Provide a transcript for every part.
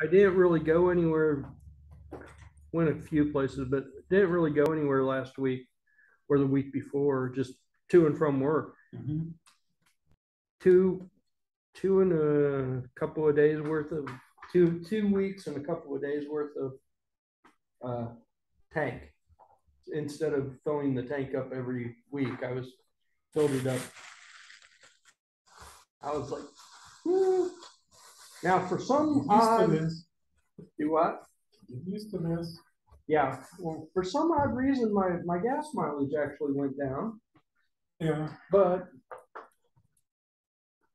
I didn't really go anywhere. Went a few places, but didn't really go anywhere last week or the week before, just to and from work. Mhm. Two, two and a couple of days worth of, two, two weeks and a couple of days worth of uh, tank. Instead of filling the tank up every week, I was filled it up. I was like, "Hmm." Now for some odd, do what? get used to this. Yeah, well, for some odd reason, my, my gas mileage actually went down, Yeah, but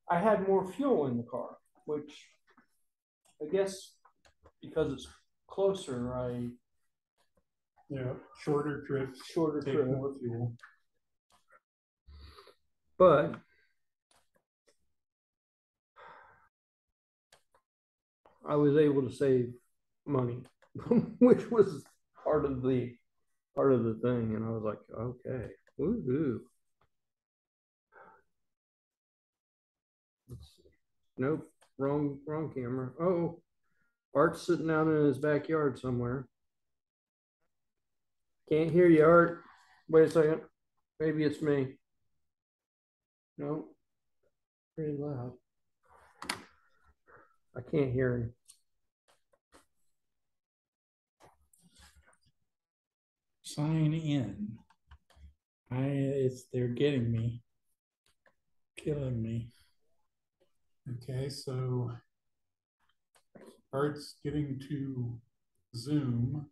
I had more fuel in the car, which I guess because it's closer, I yeah, shorter trips, shorter trip. more fuel. But I was able to save money, which was part of the part of the thing, and I was like, okay, woohoo. Nope, wrong wrong camera. Oh, Art's sitting out in his backyard somewhere. Can't hear you, Art. Wait a second. Maybe it's me. No. Pretty loud. I can't hear him. sign in. I, it's, they're getting me. Killing me. Okay, so Art's getting to Zoom.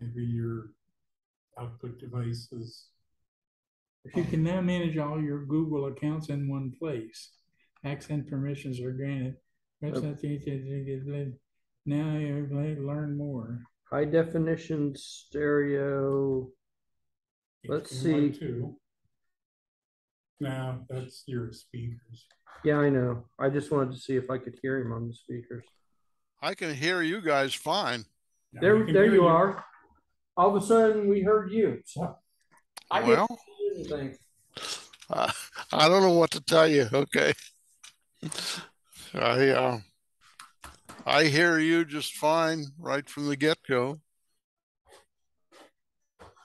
Maybe your output devices. You can now manage all your Google accounts in one place. Access permissions are granted. Website, now you learn more. High definition stereo. Let's HDMI see. two. Now, that's your speakers. Yeah, I know. I just wanted to see if I could hear him on the speakers. I can hear you guys fine. Now There, can there hear you are. All of a sudden, we heard you. So I didn't Well, see anything. uh, I don't know what to tell you. Okay. I uh, I hear you just fine right from the get-go.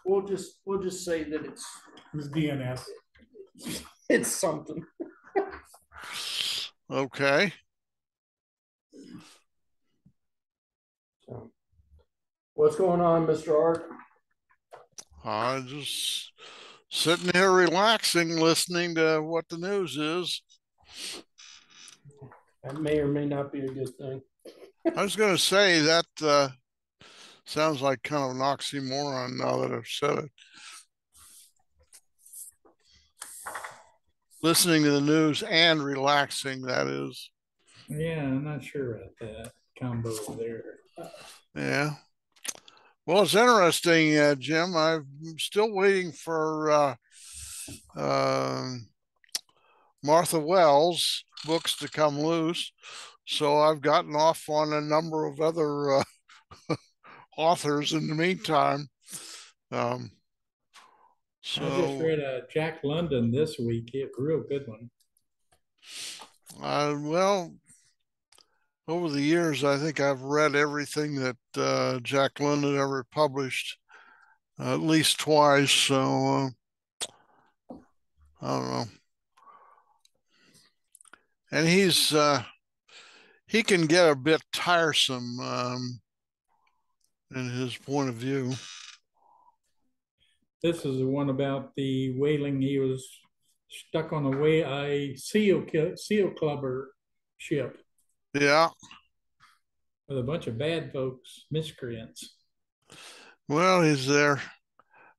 We'll just we'll just say that it's It's DNS. it's something. Okay. So, what's going on, Mr. Art? I'm just sitting here relaxing, listening to what the news is. That may or may not be a good thing. I was going to say that uh, sounds like kind of an oxymoron now that I've said it. Listening to the news and relaxing, that is. Yeah, I'm not sure about that combo there. Yeah. Well, it's interesting, uh, Jim. I'm still waiting for uh, um Martha Wells books to come loose. So I've gotten off on a number of other uh, authors in the meantime. Um, I just read uh, Jack London this week. It real good one. uh, well, over the years, I think I've read everything that uh, Jack London ever published, uh, at least twice. So uh, I don't know. And he's uh, he can get a bit tiresome um, in his point of view. This is the one about the whaling. He was stuck on a way a seal seal clubber ship Yeah. with a bunch of bad folks, miscreants. Well, he's there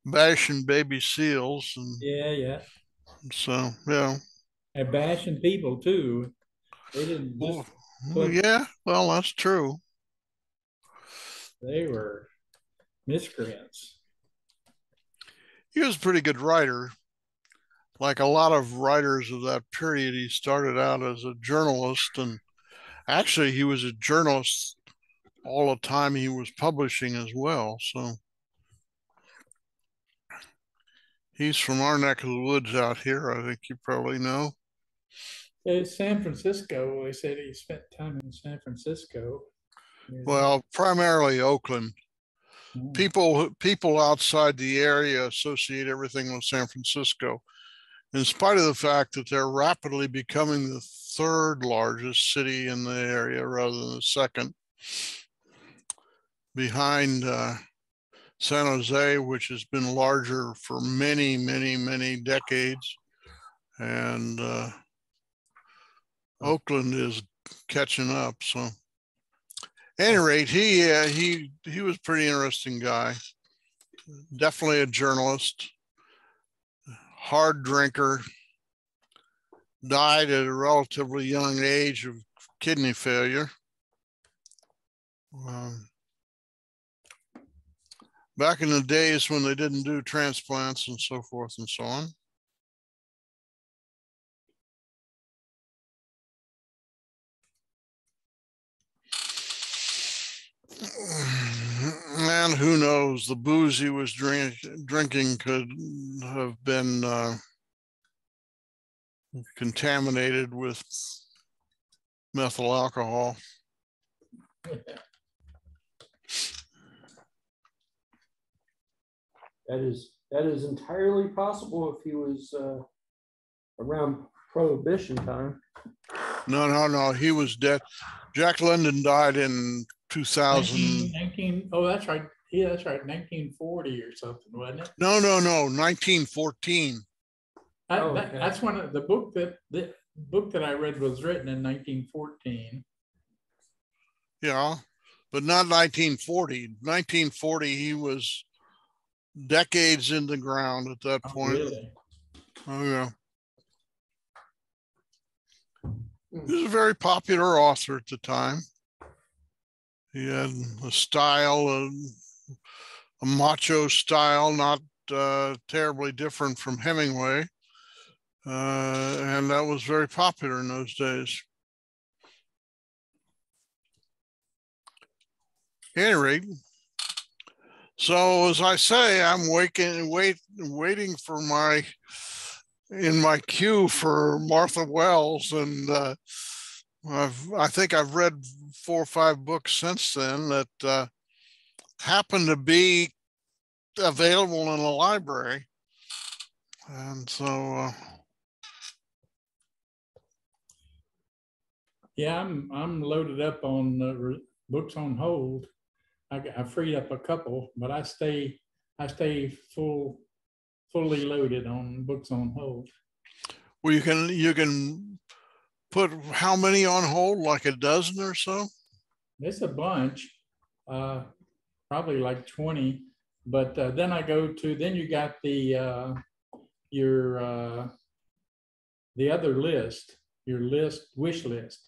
bashing baby seals, and Yeah, yeah, so yeah. And bashing people too. They didn't. Well, well, mm, yeah. Well, that's true. they were miscreants. He was a pretty good writer. Like a lot of writers of that period, he started out as a journalist, and actually, he was a journalist all the time he was publishing as well. So he's from our neck of the woods out here. I think you probably know. It's San Francisco. They said he spent time in San Francisco. Well, primarily Oakland. Mm. People, people outside the area associate everything with San Francisco. In spite of the fact that they're rapidly becoming the third largest city in the area rather than the second. Behind uh, San Jose, which has been larger for many, many, many decades. And uh, Oakland is catching up, so. Any rate, he, uh, he, he was a pretty interesting guy. Definitely a journalist, hard drinker. Died at a relatively young age of kidney failure. Um, back in the days when they didn't do transplants and so forth and so on. And who knows, the booze he was drink, drinking could have been uh, contaminated with methyl alcohol. That is, that is entirely possible if he was uh, around prohibition time. No, no, no, he was dead. Jack London died in 2000. 19, 19 oh, that's right. Yeah, that's right. Nineteen forty or something, wasn't it? No, no, no, 1914. That- Oh, that- okay. That's one of the book that, the book that I read was written in nineteen fourteen. Yeah, but not 1940. 1940, he was decades in the ground at that oh, point. Really? Oh, yeah. Hmm. He was a very popular author at the time. He had a style, a, a macho style, not uh, terribly different from Hemingway. Uh, and that was very popular in those days. Any rate, so as I say, I'm waking, wait, waiting for my in my queue for Martha Wells, and uh, I think I've read four or five books since then that uh, happen to be available in the library, and so uh, Yeah, I'm, I'm loaded up on uh, books on hold. I, I freed up a couple, but I stay, I stay full, fully loaded on books on hold. well, you can you can put how many on hold, like a dozen or so. It's a bunch, uh, probably like twenty, but uh, then I go to, then you got the, uh, your, uh, the other list, your list, wish list.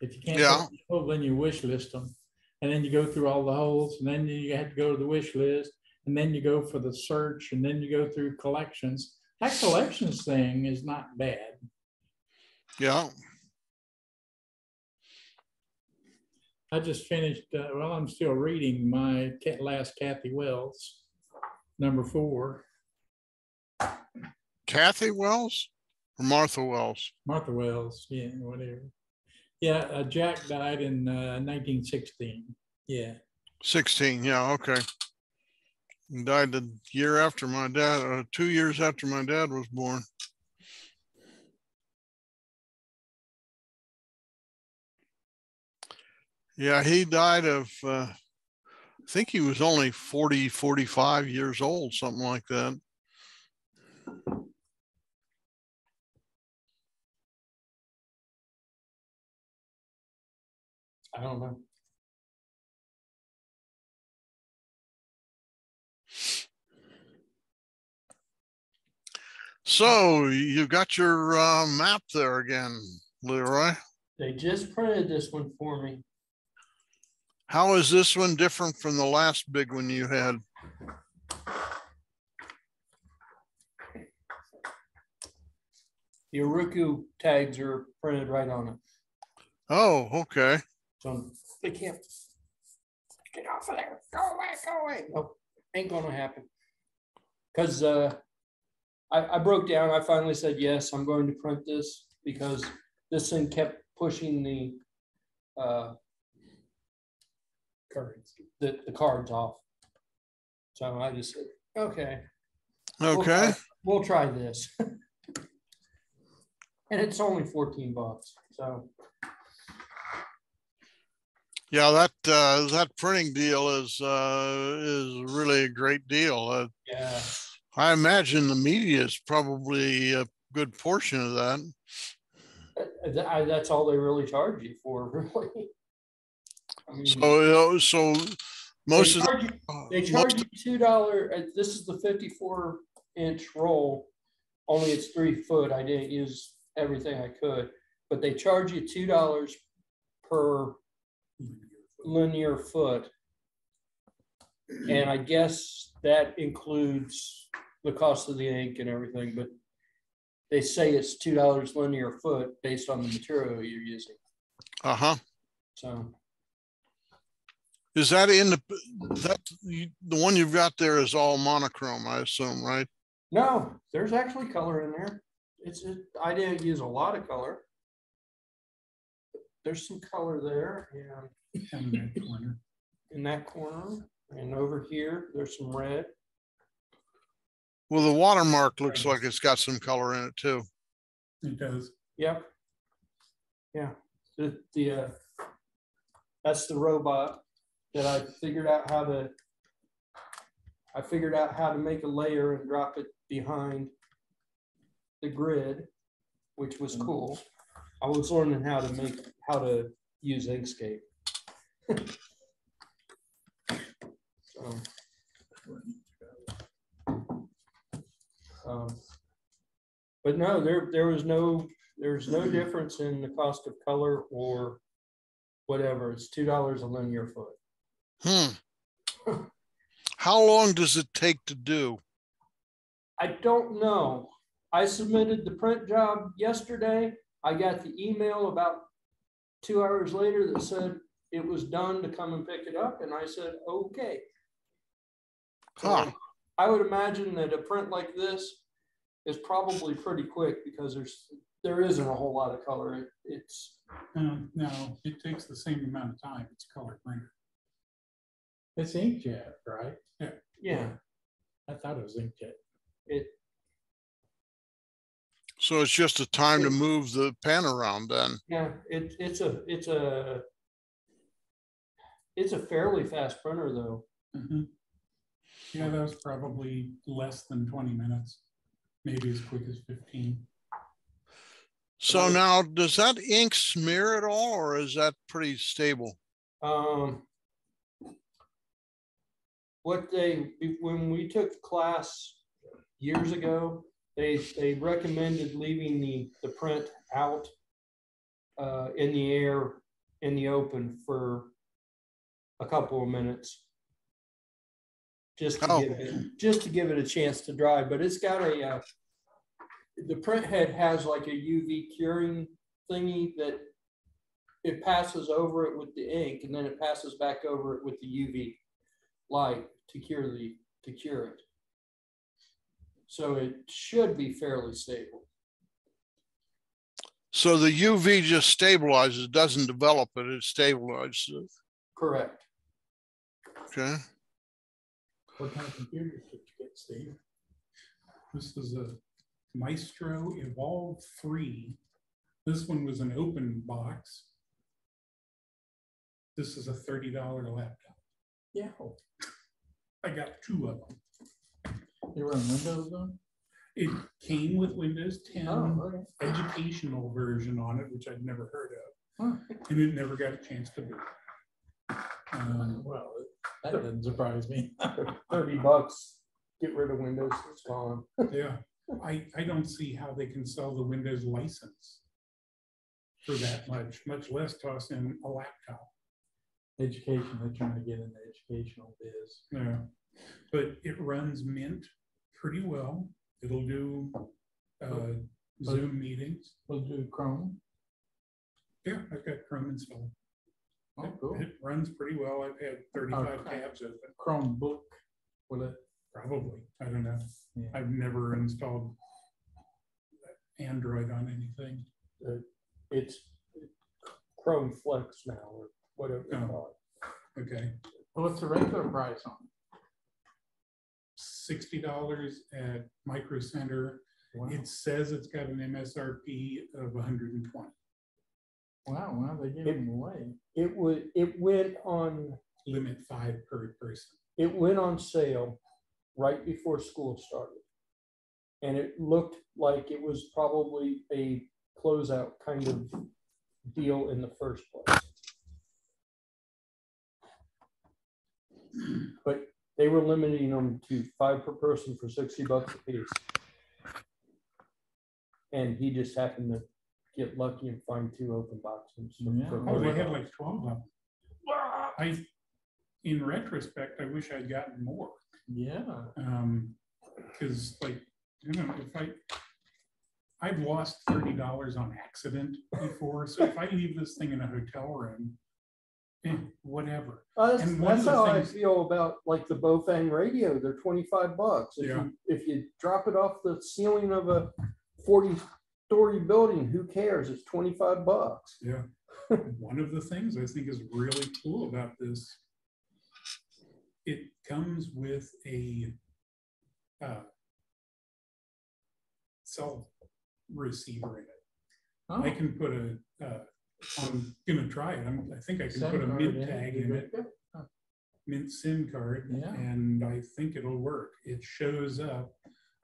If you can't, Yeah. well, then you wish list them. And then you go through all the holes and then you have to go to the wish list and then you go for the search and then you go through collections. That collections thing is not bad. Yeah, I just finished, uh, well, I'm still reading my last Kathy Wells, number four, Kathy Wells or Martha Wells. Martha Wells, yeah, whatever. Yeah, uh, Jack died in uh, 1916. Yeah, 16, yeah, okay. He Died the year after my dad, uh, two years after my dad was born. Yeah, he died of, uh, I think he was only 40, 45 years old, something like that. I don't know. So you've got your uh, map there again, Leroy. They just printed this one for me. How is this one different from the last big one you had? The ArUco tags are printed right on it. Oh, okay. So they can't. Get off of there. Go away, go away. Nope, ain't gonna happen. Cause uh, I, I broke down. I finally said, yes, I'm going to print this because this thing kept pushing the uh, cards. the, the cards off. So I just said, okay. we'll Okay, try- We'll try this. And it's only fourteen bucks, so, yeah, that, uh, that printing deal is, uh, is really a great deal. Uh, yeah, I imagine the media is probably a good portion of that. Uh, I- that's all they really charge you for, really. I mean, So, uh, so they most of, the- charge you- uh, They charge you two dollar, uh, this is the fifty-four inch roll, only it's three foot, I didn't use everything I could. But they charge you two dollars per linear foot. And I guess that includes the cost of the ink and everything, but they say it's two dollars linear foot based on the material you're using, uh-huh. so. Is that in the, that, the one you've got there is all monochrome, I assume, right? No, there's actually color in there. It's, it, I didn't use a lot of color. There's some color there and On that corner. in that corner and over here, there's some red. Well, the watermark looks like it's got some color in it too. It does. Yep. Yeah, the, the, uh, that's the robot that I figured out how to. I figured out how to make a layer and drop it behind the grid, which was cool. I was learning how to make, how to use Inkscape. So. Um, But no, there, there was no, there's no difference in the cost of color or whatever. It's two dollars a linear foot. Hmm. How long does it take to do? I don't know. I submitted the print job yesterday. I got the email about two hours later that said it was done to come and pick it up, and I said, okay. So I would imagine that a print like this is probably pretty quick because there's, there isn't a whole lot of color. It- It's, Um, no, it takes the same amount of time. It's a color printer. It's inkjet, right? yeah, I thought it was inkjet. it, So it's just a time to move the pen around then. yeah, it, it's a, it's a, it's a fairly fast printer though. Mhm. Yeah, that was probably less than twenty minutes, maybe as quick as fifteen. So now, does that ink smear at all or is that pretty stable? Um. What they, when we took class years ago, they, they recommended leaving the, the print out. Uh, in the air, in the open for a couple of minutes. Just to Oh. give it, just to give it a chance to dry, but it's got a, uh. The print head has like a UV curing thingy that it passes over it with the ink and then it passes back over it with the UV light to cure the, to cure it. So it should be fairly stable. So the UV just stabilizes, doesn't develop it, it stabilizes it. Correct. Okay, What kind of computer did you get, Steve? This is a Maestro Evolve Three. This one was an open box. This is a thirty dollar laptop. Yeah. I got two of them. They were on Windows on? It came with Windows ten Oh, okay. educational version on it, which I'd never heard Huh. of, and it never got a chance to be. Um, Well, that doesn't surprise me. Thirty bucks, get rid of Windows, it's gone. Yeah, I, I don't see how they can sell the Windows license for that much, much less toss in a laptop. Education, they're trying to get in the educational biz. Yeah, but it runs Mint pretty well. It'll do uh, Zoom meetings. We'll do Chrome. Yeah, I've got Chrome installed. Oh, It- cool. It runs pretty well. I've had thirty-five Okay. tabs open, Chromebook. Will it? probably. I don't know. Yeah. I've never installed Android on anything. It's Chrome Flex now or whatever they Oh. call Okay, Well, What's the regular price on? sixty dollars at Micro Center. it? Wow, It says it's got an MSRP of hundred and twenty, wow, wow, they give them away. It would, it went on, limit five per person. it went on sale right before school started. And it looked like it was probably a closeout kind of deal in the first place. But they were limiting them to five per person for sixty bucks a piece. And he just happened to get lucky and find two open boxes. Yeah. Oh, they had like twelve of them. I, in retrospect, I wish I'd gotten more. Yeah, Um, cause like, you know, if I, I've lost thirty dollars on accident before, so if I leave this thing in a hotel room, whatever. Uh, That's, And that's of the how I feel about like the Baofeng radio. They're twenty-five bucks. If Yeah. you, if you drop it off the ceiling of a forty-story building, who cares? It's twenty-five bucks. Yeah. One of the things I think is really cool about this, it comes with a uh, cell receiver in it. I oh, can put a, uh, I'm gonna try it. I'm, I think I can SIM put a card mint in tag you in it, mint SIM card, Yeah. and I think it'll work. It shows up.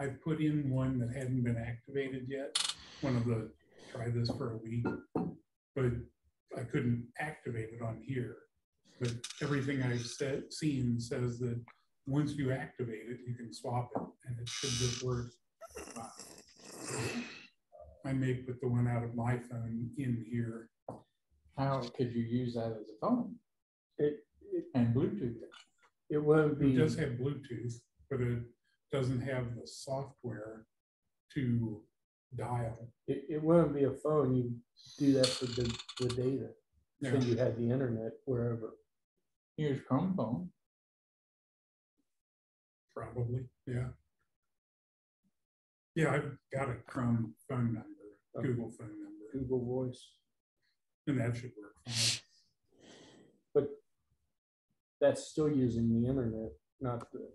I put in one that hadn't been activated yet, one of the, try this for a week, but I couldn't activate it on here. But everything I've said, seen says that once you activate it, you can swap it, and it should just work. I may put the one out of my phone in here. How could you use that as a phone It, it, and Bluetooth? it? it won't It does have Bluetooth, but it doesn't have the software to dial. it, it won't be a phone. You do that for the, the data. So you have the internet wherever. Here's Chrome phone. probably, yeah. Yeah, I've got a Chrome phone number, Google phone number, Google Voice. And that should work fine. But that's still using the internet, not the,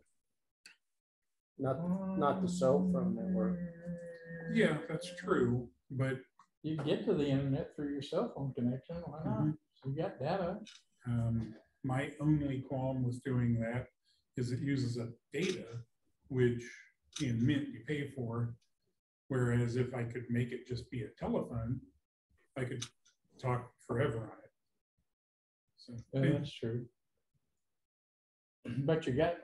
not, not the cell phone network. Yeah, that's true, but You get to the internet through your cell phone connection, why not? Mhm. So You got data. um, my only qualm with doing that is it uses up data, which in Mint you pay for. Whereas if I could make it just be a telephone, I could talk forever on it. So, Yeah, that's true. But you got,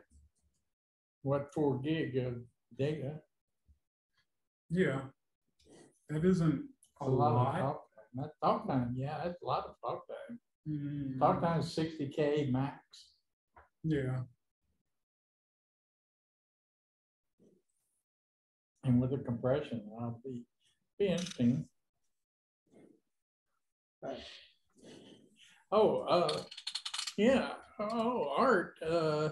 what, four gig of data? yeah, that isn't a of lot. talk time. That talk time, yeah, that's a lot of talk time. Mm, Talk time is sixty K max. Yeah, And with the compression, that'll be, be interesting. Right. Oh, uh, yeah, oh, art, uh,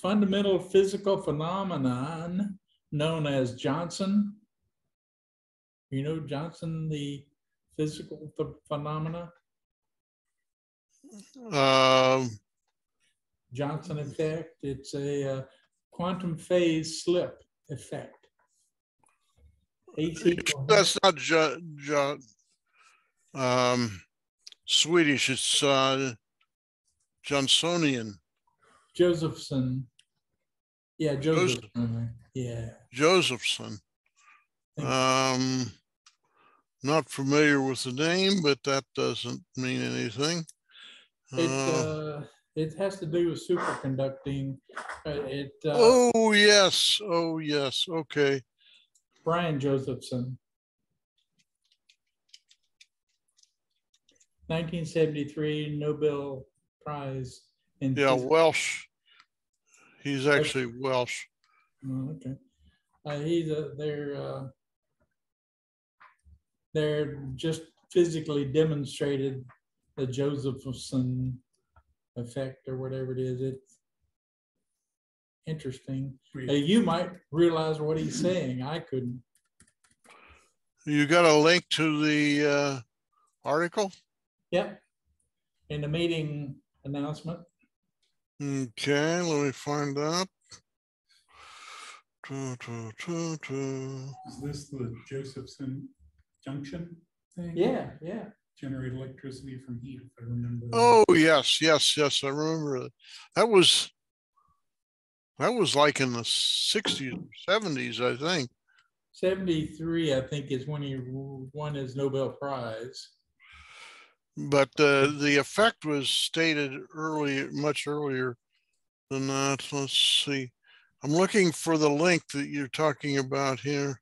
fundamental physical phenomenon known as Johnson. You know Johnson, the physical ph- phenomena, Um, Johnson effect, it's a uh, quantum phase slip effect. That's not ju- ju- um, Swedish, it's, uh, Johnsonian, Josephson. Yeah, Joseph. Josephson, yeah. Josephson. Um, not familiar with the name, but that doesn't mean anything. It, Uh, uh, it has to do with superconducting. It, uh, Oh, yes, oh, yes, okay. Brian Josephson. Nineteen seventy-three Nobel Prize. in Yeah, physics. Welsh. He's actually Welsh. Oh, Okay. Uh, he's a, they're, uh, they're just physically demonstrated the Josephson effect or whatever it is. It's interesting. Uh, you might realize what he's saying. I couldn't. You got a link to the, uh, article? Yep. In the meeting announcement. Okay, let me find that. Tu. Is this the Josephson Junction thing? Yeah, yeah. Generate electricity from heat, if I remember. Oh, yes, yes, yes, I remember that. That was that was like in the sixties, seventies, I think. Seventy-three, I think, is when he won his Nobel Prize. But uh, the effect was stated early, much earlier than that. Let's see. I'm looking for the link that you're talking about here.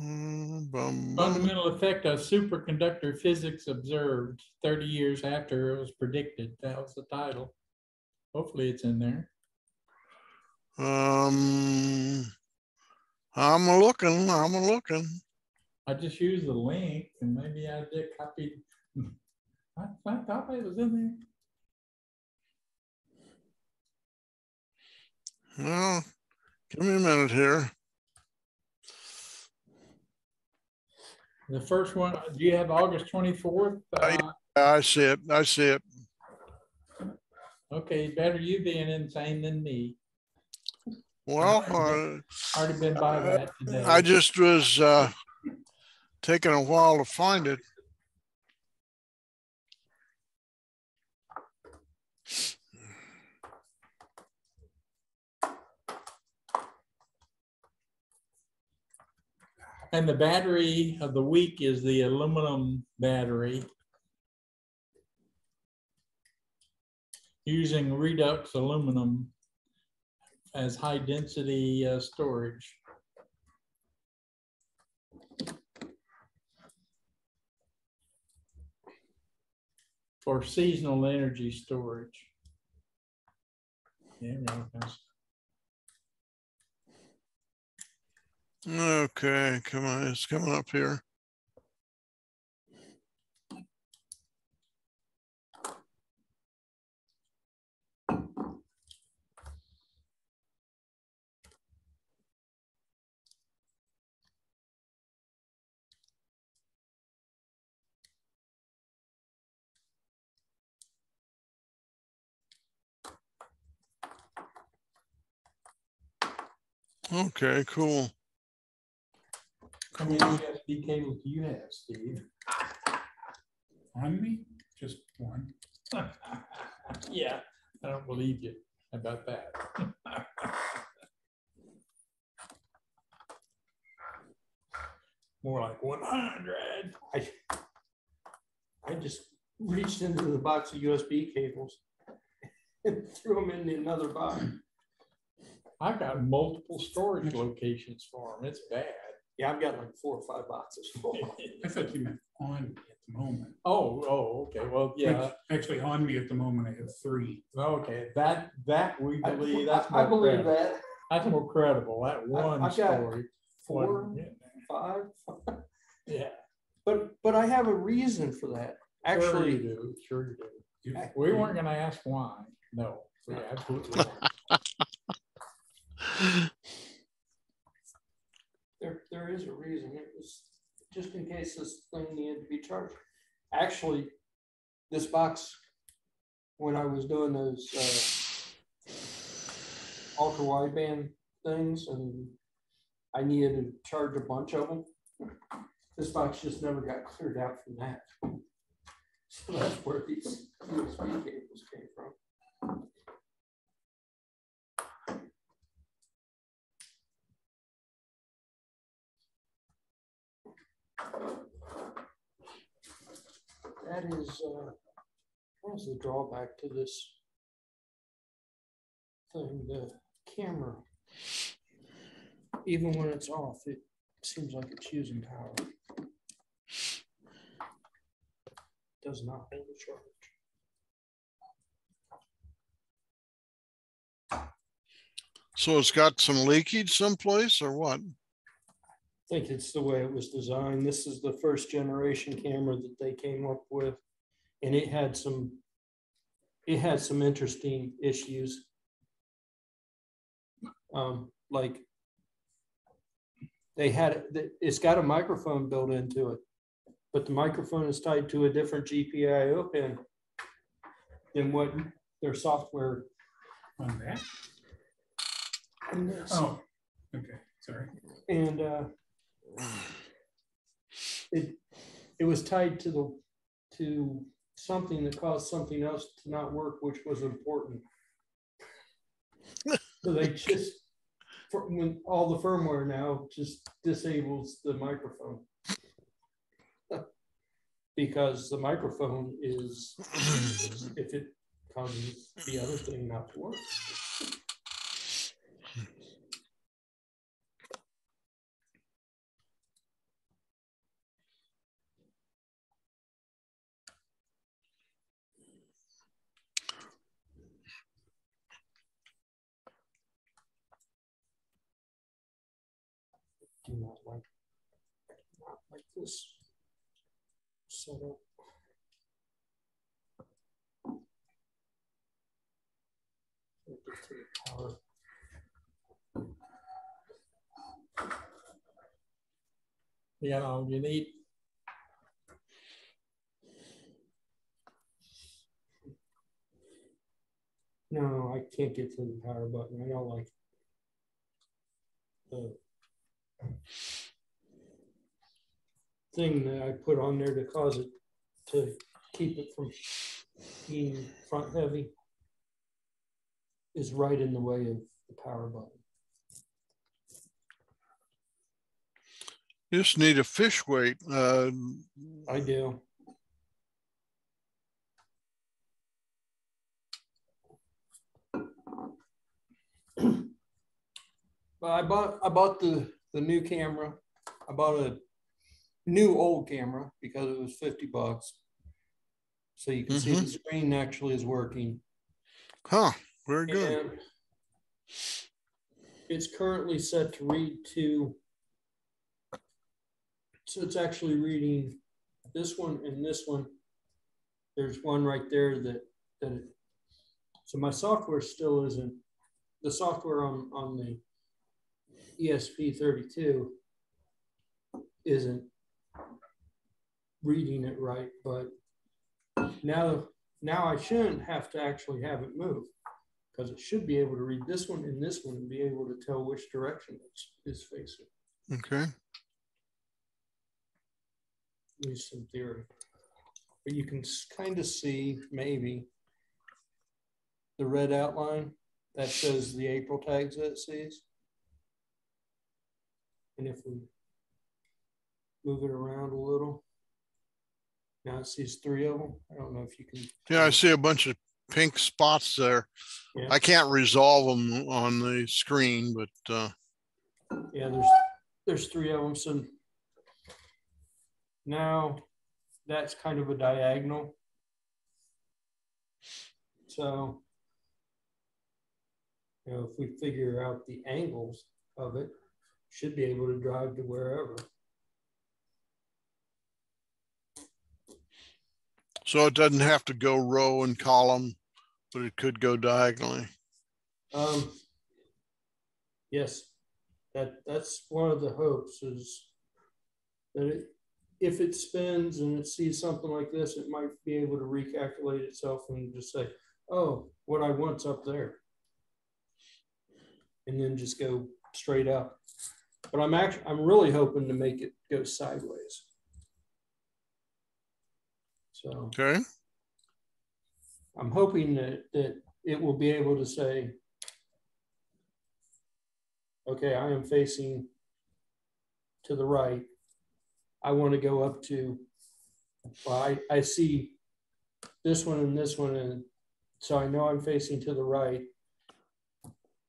Mm, bum, bum. Fundamental effect of superconductor physics observed thirty years after it was predicted. That was the title. Hopefully it's in there. Um, I'm looking, I'm looking. I just used the link and maybe I did copy. I, I thought it was in there. Well, give me a minute here. The first one, do you have August twenty-fourth? Uh, I see it, I see it. Okay, better you being insane than me. Well, uh, Already been by that today. I just was uh, taking a while to find it. And the battery of the week is the aluminum battery. Using redox aluminum as high density uh, storage. For seasonal energy storage. Okay, come on, it's coming up here. Okay, cool. How many USB cables do you have, Steve? On me, just one. Yeah, I don't believe you about that. More like one hundred. I, I just reached into the box of USB cables and threw them in another box. I've got multiple storage locations for them. It's bad. Yeah, I've got like four or five boxes full. I thought you meant on me at the moment. Oh, oh, okay, well, yeah, Actually, on me at the moment, I have three. okay, that, that we I believe, that's I more believe credible. that. That's more credible, that one I've got story. Four, one- five, Yeah. but, but I have a reason for that. Actually, Sure you Actually, do, Sure you do. You- We weren't gonna ask why, no, we absolutely. there, there is a reason. It was just in case this thing needed to be charged. Actually, this box, when I was doing those, uh, ultra wideband things and I needed to charge a bunch of them. This box just never got cleared out from that. So that's where these USB cables came from. That is, uh, what was the drawback to this thing, the camera? Even when it's off, it seems like it's using power. Does not hold a charge. So it's got some leakage someplace or what? I think it's the way it was designed. This is the first generation camera that they came up with. And it had some, it had some interesting issues. Um, like they had, it- it's got a microphone built into it, but the microphone is tied to a different GPIO pin than what their software. On that? Oh, okay, sorry. And uh, it, it was tied to the, to something that caused something else to not work, which was important. So they just, when all the firmware now just disables the microphone. Because the microphone is, if it causes the other thing not to work. do not like, not like this to the power. You know, you need, No, I can't get to the power button. I don't like the thing that I put on there to cause it to keep it from being front heavy is right in the way of the power button. You Just need a fish weight. Uh, I do. But I bought, I bought the, the new camera. I bought a new old camera because it was fifty bucks. So you can see mm-hmm. the screen actually is working. huh, very good. And it's currently set to read to, so it's actually reading this one and this one. There's one right there that, that, it- so my software still isn't, the software on, on the ESP thirty-two isn't reading it right, but now, now I shouldn't have to actually have it move because it should be able to read this one and this one and be able to tell which direction it's is facing, Okay. at least in theory. But you can kind of see maybe the red outline that shows the April tags that it sees. And if we move it around a little, now it sees three of them. I don't know if you can. Yeah, I see a bunch of pink spots there. Yeah. I can't resolve them on the screen, but uh, Yeah, there's, there's three of them, so now that's kind of a diagonal. So, you know, if we figure out the angles of it, should be able to drive to wherever. So it doesn't have to go row and column, but it could go diagonally. Um, yes, that, that's one of the hopes is that it, if it spins and it sees something like this, it might be able to recalculate itself and just say, oh, what I want's up there. And then just go straight up. But I'm actually, I'm really hoping to make it go sideways. So. Okay. I'm hoping that, that it will be able to say, okay, I am facing to the right. I want to go up to, well, I, I see this one and this one, and so I know I'm facing to the right.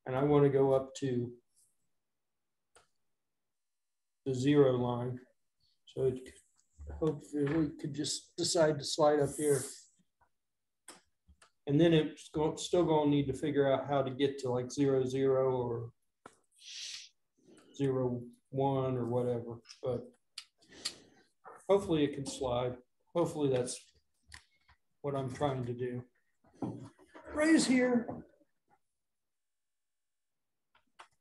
And I want to go up to the zero line. So it hopefully we could just decide to slide up here. And then it's going, still gonna need to figure out how to get to like zero, zero or zero, one or whatever, but hopefully it can slide. Hopefully that's what I'm trying to do. Ray's here.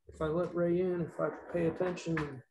If I let Ray in, if I pay attention,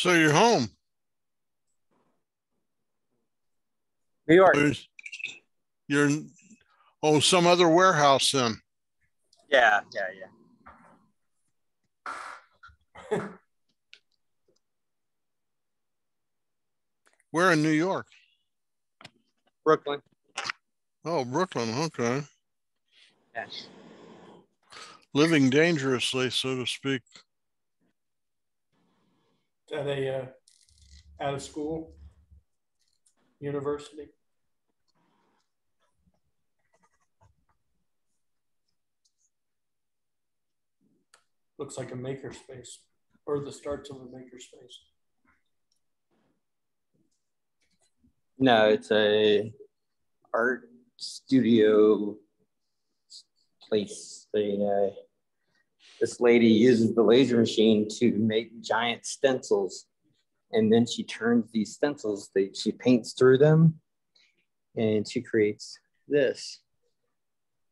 So you're home. New York. You're in, oh, some other warehouse then. Yeah, yeah, yeah. Where in New York? Brooklyn. Oh, Brooklyn. Okay. Yes. Living dangerously, so to speak. At a, uh, out of school? University? Looks like a makerspace, or the starts of a makerspace. No, it's a art studio place. They, uh, this lady uses the laser machine to make giant stencils, and then she turns these stencils. They, she paints through them, and she creates this.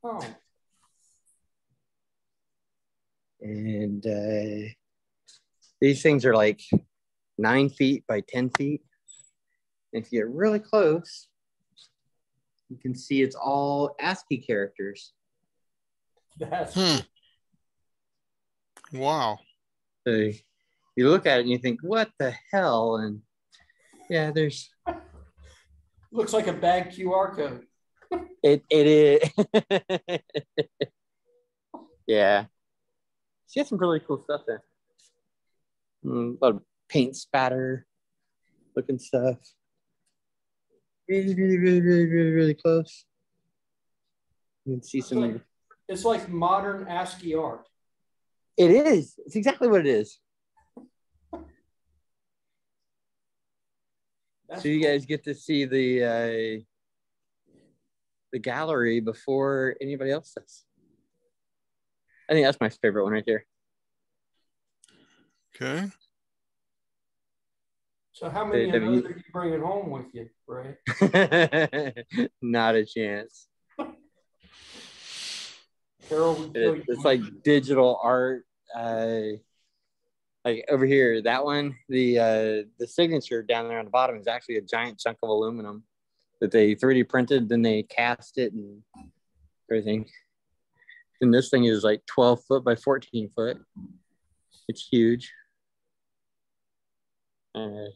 Oh, And uh, these things are like nine feet by 10 feet. If you get really close, you can see it's all ASCII characters. that's, Hmm. Wow. So you look at it and you think, what the hell? And yeah, there's looks like a bad QR code. it it is yeah. She has some really cool stuff there. Mm, a lot of paint spatter looking stuff. Really, really, really, really, really, really close. You can see It's some. like, it's like modern ASCII art. It is. It's exactly what it is. That's So you guys get to see the uh, the gallery before anybody else does. I think that's my favorite one right there. Okay. So how many of Have you- those are you bringing home with you, Ray? Not a chance. Carol, It- it's like digital art. Uh, like over here, that one, the uh, the signature down there on the bottom is actually a giant chunk of aluminum that they 3D printed, then they cast it and everything. And this thing is like 12 foot by 14 foot. It's huge. Uh,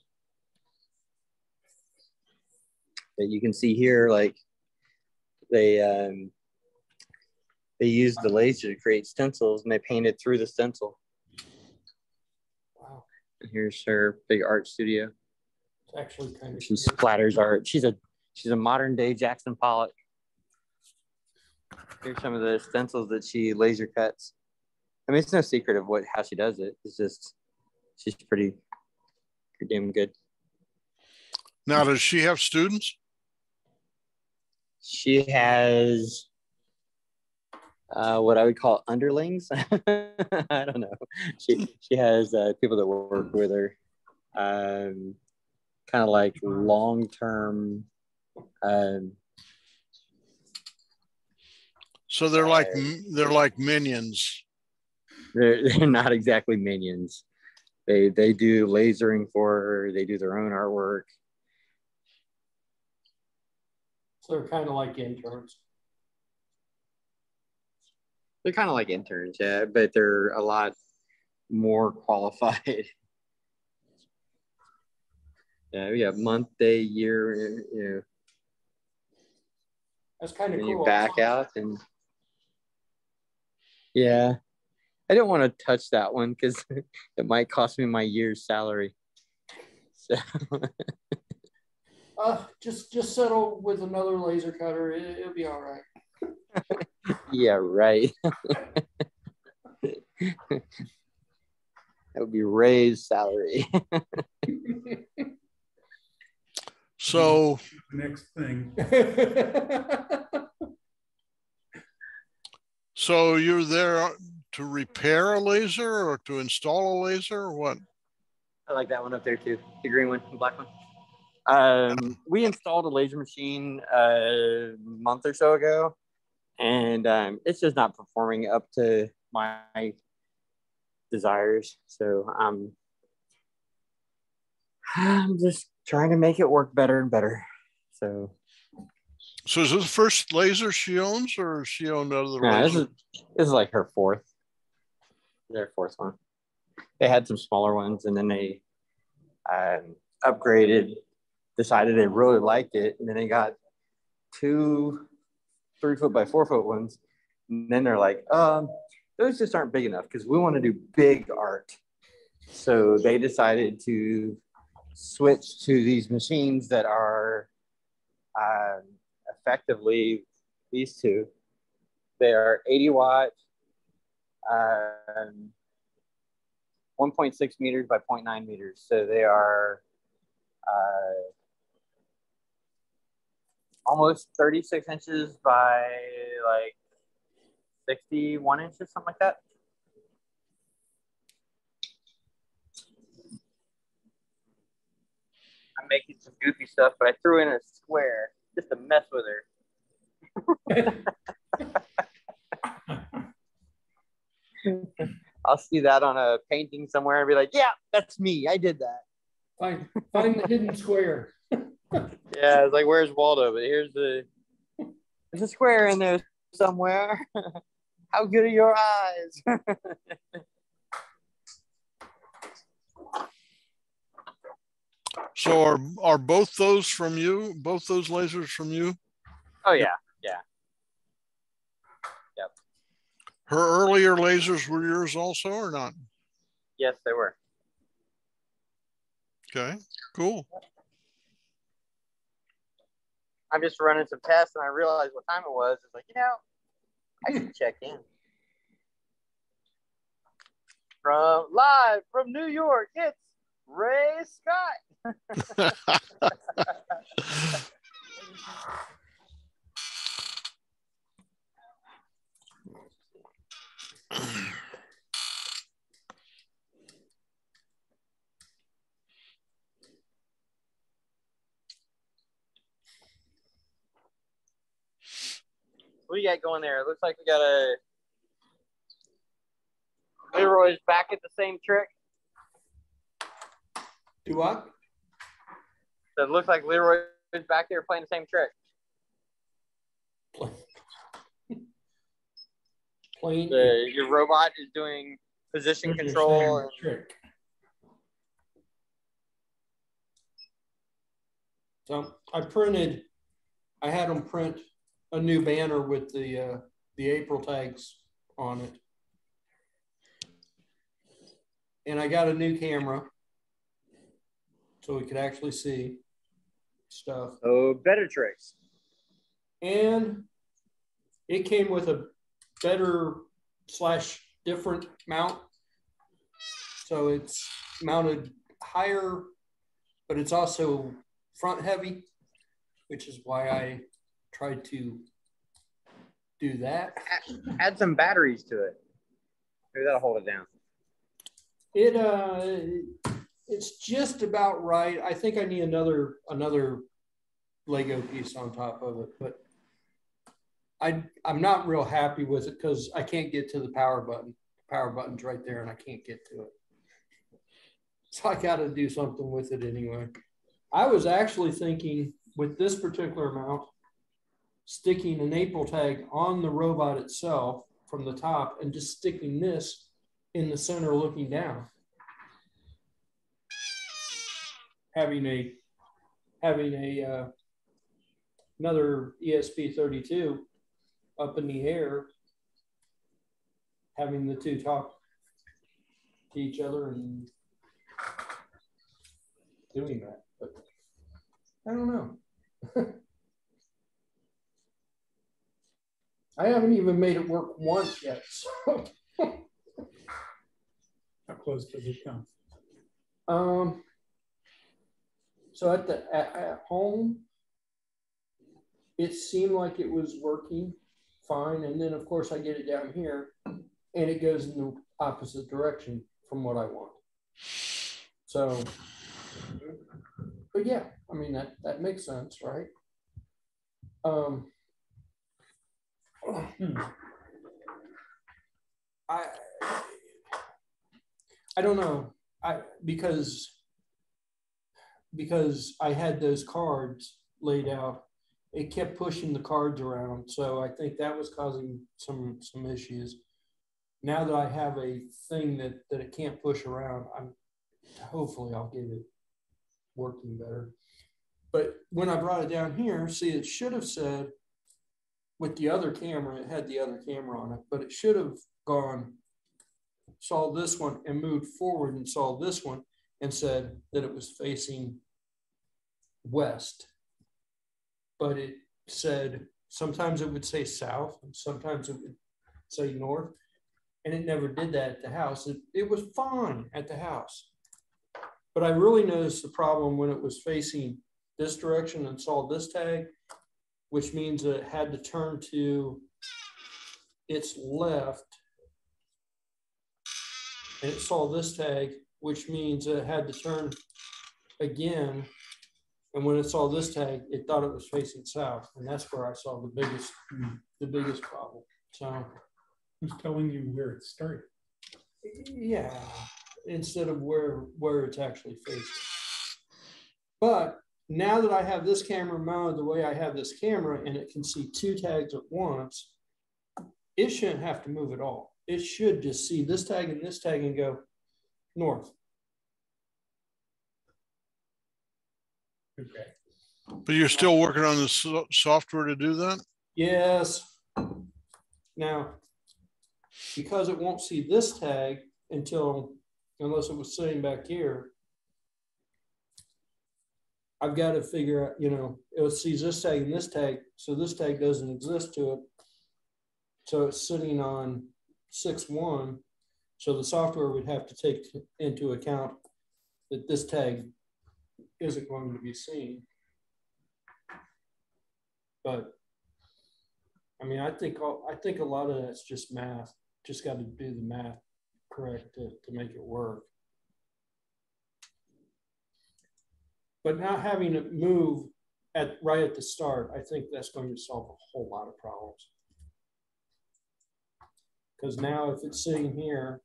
but you can see here, like they um, they used the laser to create stencils and they painted through the stencil. Wow, And here's her big art studio. it's actually kind of. She splatters art. She's a she's a modern day Jackson Pollock. Here's some of the stencils that she laser cuts. I mean, it's no secret of what how she does it. It's just she's pretty, pretty damn good. Now, does she have students? She has uh, what I would call underlings. I don't know. She she has uh, people that work with her, um, kind of like long term. Um, So they're like they're like minions. they're, they're not exactly minions. They they do lasering for her. They do their own artwork. So they're kind of like interns. They're kind of like interns, yeah, but they're a lot more qualified. yeah, we have month, day, year, you know, That's kind of cool. you back out and yeah. I don't want to touch that one because it might cost me my year's salary. So Uh, just just settle with another laser cutter. It, it'll be all right. Yeah, right. that would be Ray's salary. So next thing, so you're there to repair a laser or to install a laser or what? I like that one up there too. The green one, the black one. Um, we installed a laser machine a month or so ago, and um, it's just not performing up to my desires. So I'm I'm just trying to make it work better and better. So So is this the first laser she owns or she owned other yeah, this lasers? is this is like her fourth, their fourth one. They had some smaller ones, and then they um, upgraded. Decided they really liked it, and then they got two three foot by four foot ones. And then they're like, um, those just aren't big enough because we want to do big art. So they decided to switch to these machines that are um, effectively these two. They are 80 watt, um, 1.6 meters by 0.9 meters. So they are uh, almost 36 inches by like 61 inches, something like that. I'm making some goofy stuff, but I threw in a square just to mess with her. I'll see that on a painting somewhere and be like, yeah, that's me. I did that. Find, find the hidden square. Yeah, it's like, where's Waldo? But here's the there's a square in there somewhere. How good are your eyes? So are are both those from you? Both those lasers from you? oh yeah. Yeah. Yep. Her earlier lasers were yours also or not? Yes, they were. Okay, cool. I'm just running some tests and I realized what time it was. It's like, you know, I should hmm. check in. From live from New York, it's Ray Scott. What do you got going there? It looks like we got a Leroy's back at the same trick. Do what? So it looks like Leroy's back there playing the same trick. Plain. The, your robot is doing position control. And, Trick. So I printed, I had them print a new banner with the, uh, the April tags on it. And I got a new camera. So we could actually see stuff. Oh, better tricks. And it came with a better slash different mount. So it's mounted higher, but it's also front heavy, which is why I tried to do that. Add some batteries to it. Maybe that'll hold it down. It uh it's just about right. I think I need another another Lego piece on top of it, but I I'm not real happy with it because I can't get to the power button. The power button's right there and I can't get to it. So I gotta do something with it anyway. I was actually thinking with this particular mount, sticking an April tag on the robot itself from the top and just sticking this in the center looking down. Having a having a uh, another ESP 32 up in the air, having the two talk to each other and doing that. But I don't know. I haven't even made it work once yet. So. How close does it come? Um, so at the at, at home, it seemed like it was working fine, and then of course I get it down here, and it goes in the opposite direction from what I want. So, but yeah, I mean that that makes sense, right? Um, Hmm. I I don't know. I because because I had those cards laid out, it kept pushing the cards around. So I think that was causing some some issues. Now that I have a thing that that it can't push around, I'm hopefully I'll get it working better. But when I brought it down here, see, it should have said with the other camera, it had the other camera on it, but it should have gone, saw this one and moved forward and saw this one and said that it was facing west. But it said, sometimes it would say south and sometimes it would say north. And it never did that at the house. It, it was fine at the house. But I really noticed the problem when it was facing this direction and saw this tag, which means it had to turn to its left. And it saw this tag, which means it had to turn again. And when it saw this tag, it thought it was facing south. And that's where I saw the biggest, the biggest problem. So Who's telling you where it started? yeah, instead of where where it's actually facing. But now that I have this camera mounted the way I have this camera and it can see two tags at once, it shouldn't have to move at all. It should just see this tag and this tag and go north. Okay. But you're still working on the so- software to do that? Yes. Now, because it won't see this tag until, unless it was sitting back here, I've got to figure out, you know, it sees this tag and this tag, so this tag doesn't exist to it. So it's sitting on six one. So the software would have to take into account that this tag isn't going to be seen. But I mean, I think all, I think a lot of that's just math. Just got to do the math correct to, to make it work. But not having it move at right at the start, I think that's going to solve a whole lot of problems. Because now if it's sitting here,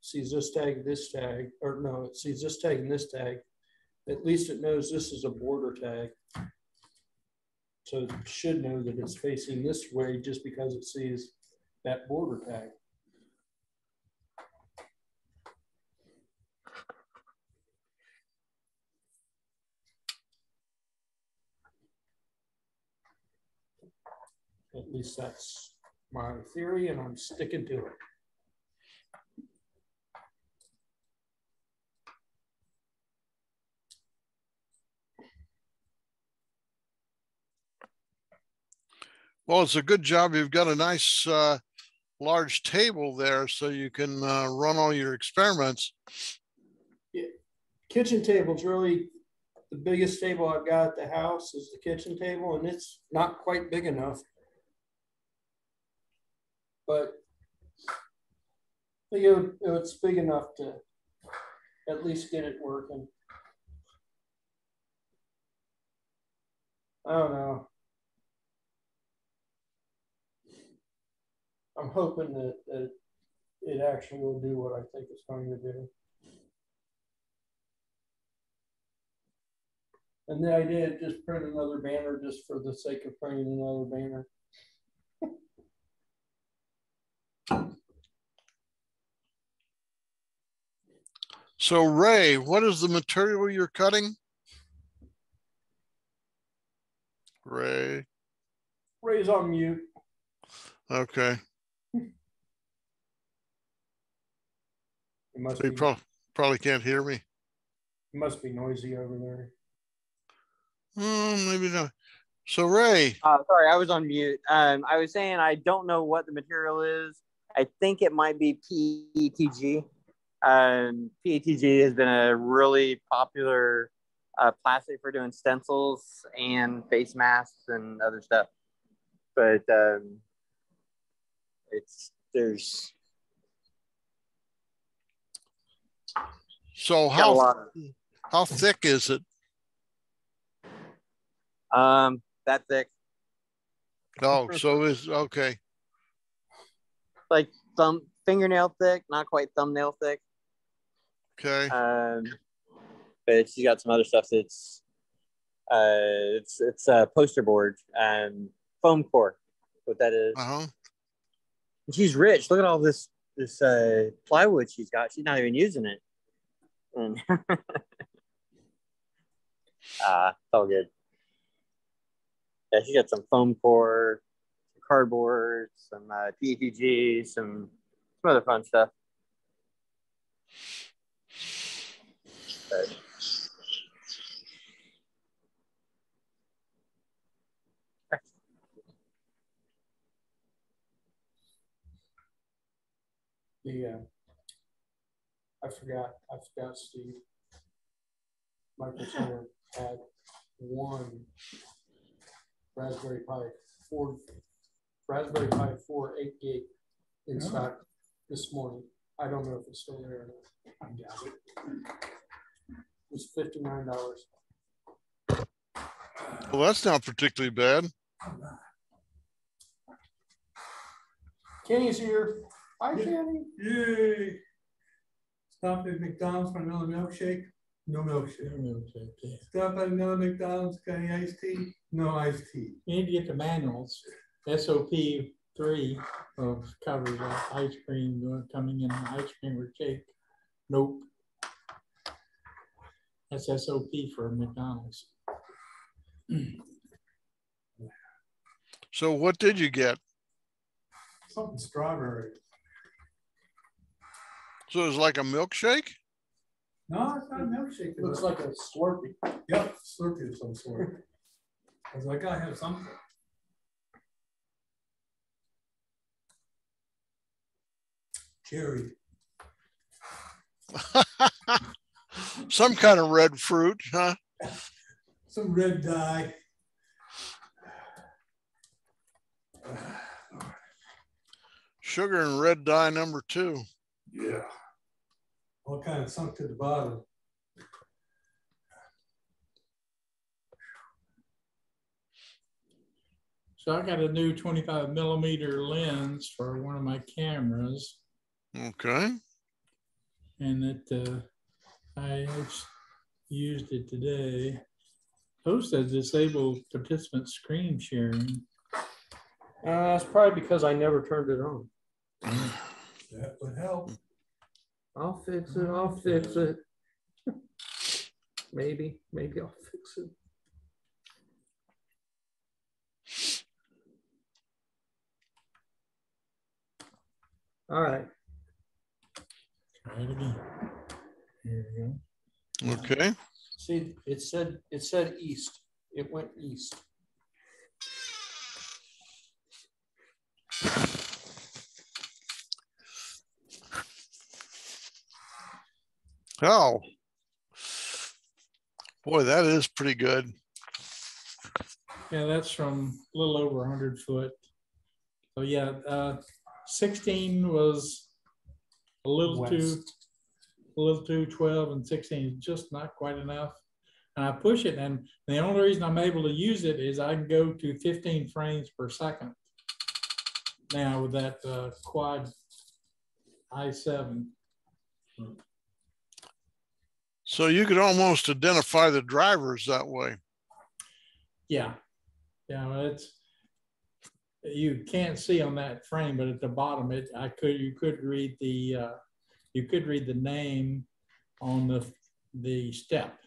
sees this tag, this tag, or no, it sees this tag and this tag, at least it knows this is a border tag. So it should know that it's facing this way just because it sees that border tag. At least that's my theory and I'm sticking to it. Well, it's a good job. You've got a nice, uh, large table there so you can, uh, run all your experiments. kitchen table's really the biggest table I've got at the house is the kitchen table, and it's not quite big enough. But it would- it's big enough to at least get it working. I don't know. I'm hoping that, that it actually will do what I think it's going to do. And the idea is just print another banner just for the sake of printing another banner. So Ray, what is the material you're cutting? Ray, Ray's on mute. okay. It must So you be, probably, probably can't hear me. it must be noisy over there. Hmm, maybe not. So Ray, Uh, sorry, I was on mute. Um, I was saying I don't know what the material is. I think it might be PETG. Um, PETG has been a really popular uh, plastic for doing stencils and face masks and other stuff. But um, it's there's so how, of how thick is it? um that thick, Oh, so is, okay, like thumb fingernail thick, not quite thumbnail thick. Okay. Um, but she's got some other stuff that's uh, it's it's a poster board and foam core. What that is. Uh-huh. And she's rich. Look at all this this uh, plywood she's got. She's not even using it. And ah, it's all good. Yeah, she got some foam core, some cardboard, some uh, PETG, some some other fun stuff. The, uh, I forgot, I forgot, Steve. Micro Center had one Raspberry Pi four, Raspberry Pi four eight gig in stock this morning. I don't know if it's still there or not. I doubt it. It was fifty-nine dollars. Well, that's not particularly bad. Kenny's here. Hi, Kenny. Yay! Stop at McDonald's for another milkshake? No milkshake. No milkshake. Stop at another McDonald's, got any iced tea? No iced tea. You need to get the manuals, SOP three of covers ice cream uh, coming in ice cream or cake. Nope. That's SOP for McDonald's. So what did you get? Something strawberry. So it was like a milkshake? No, it's not a milkshake. It Looks like a Slurpee. Yep, Slurpee of some sort. I was like, I have something. Cherry. Some kind of red fruit, huh? some red dye. Sugar and red dye number two. Yeah. All kind of sunk to the bottom. So I got a new twenty-five millimeter lens for one of my cameras Okay. and it, uh, I just used it today. Post says disable participant screen sharing. Uh, it's probably because I never turned it on. That would help. I'll fix it, I'll fix it. Maybe, maybe I'll fix it. All right, Try it again. Here we go. Okay. see, it said, it said east, it went east. Oh. Boy, that is pretty good. Yeah, that's from a little over hundred foot. So yeah, uh, sixteen was a little too, West. a little too, twelve and sixteen is just not quite enough. And I push it and the only reason I'm able to use it is I can go to fifteen frames per second. Now with that uh, quad i seven. So you could almost identify the drivers that way. Yeah, yeah, it's, you can't see on that frame, but at the bottom, it, I could, you could read the, uh, you could read the name on the, the step.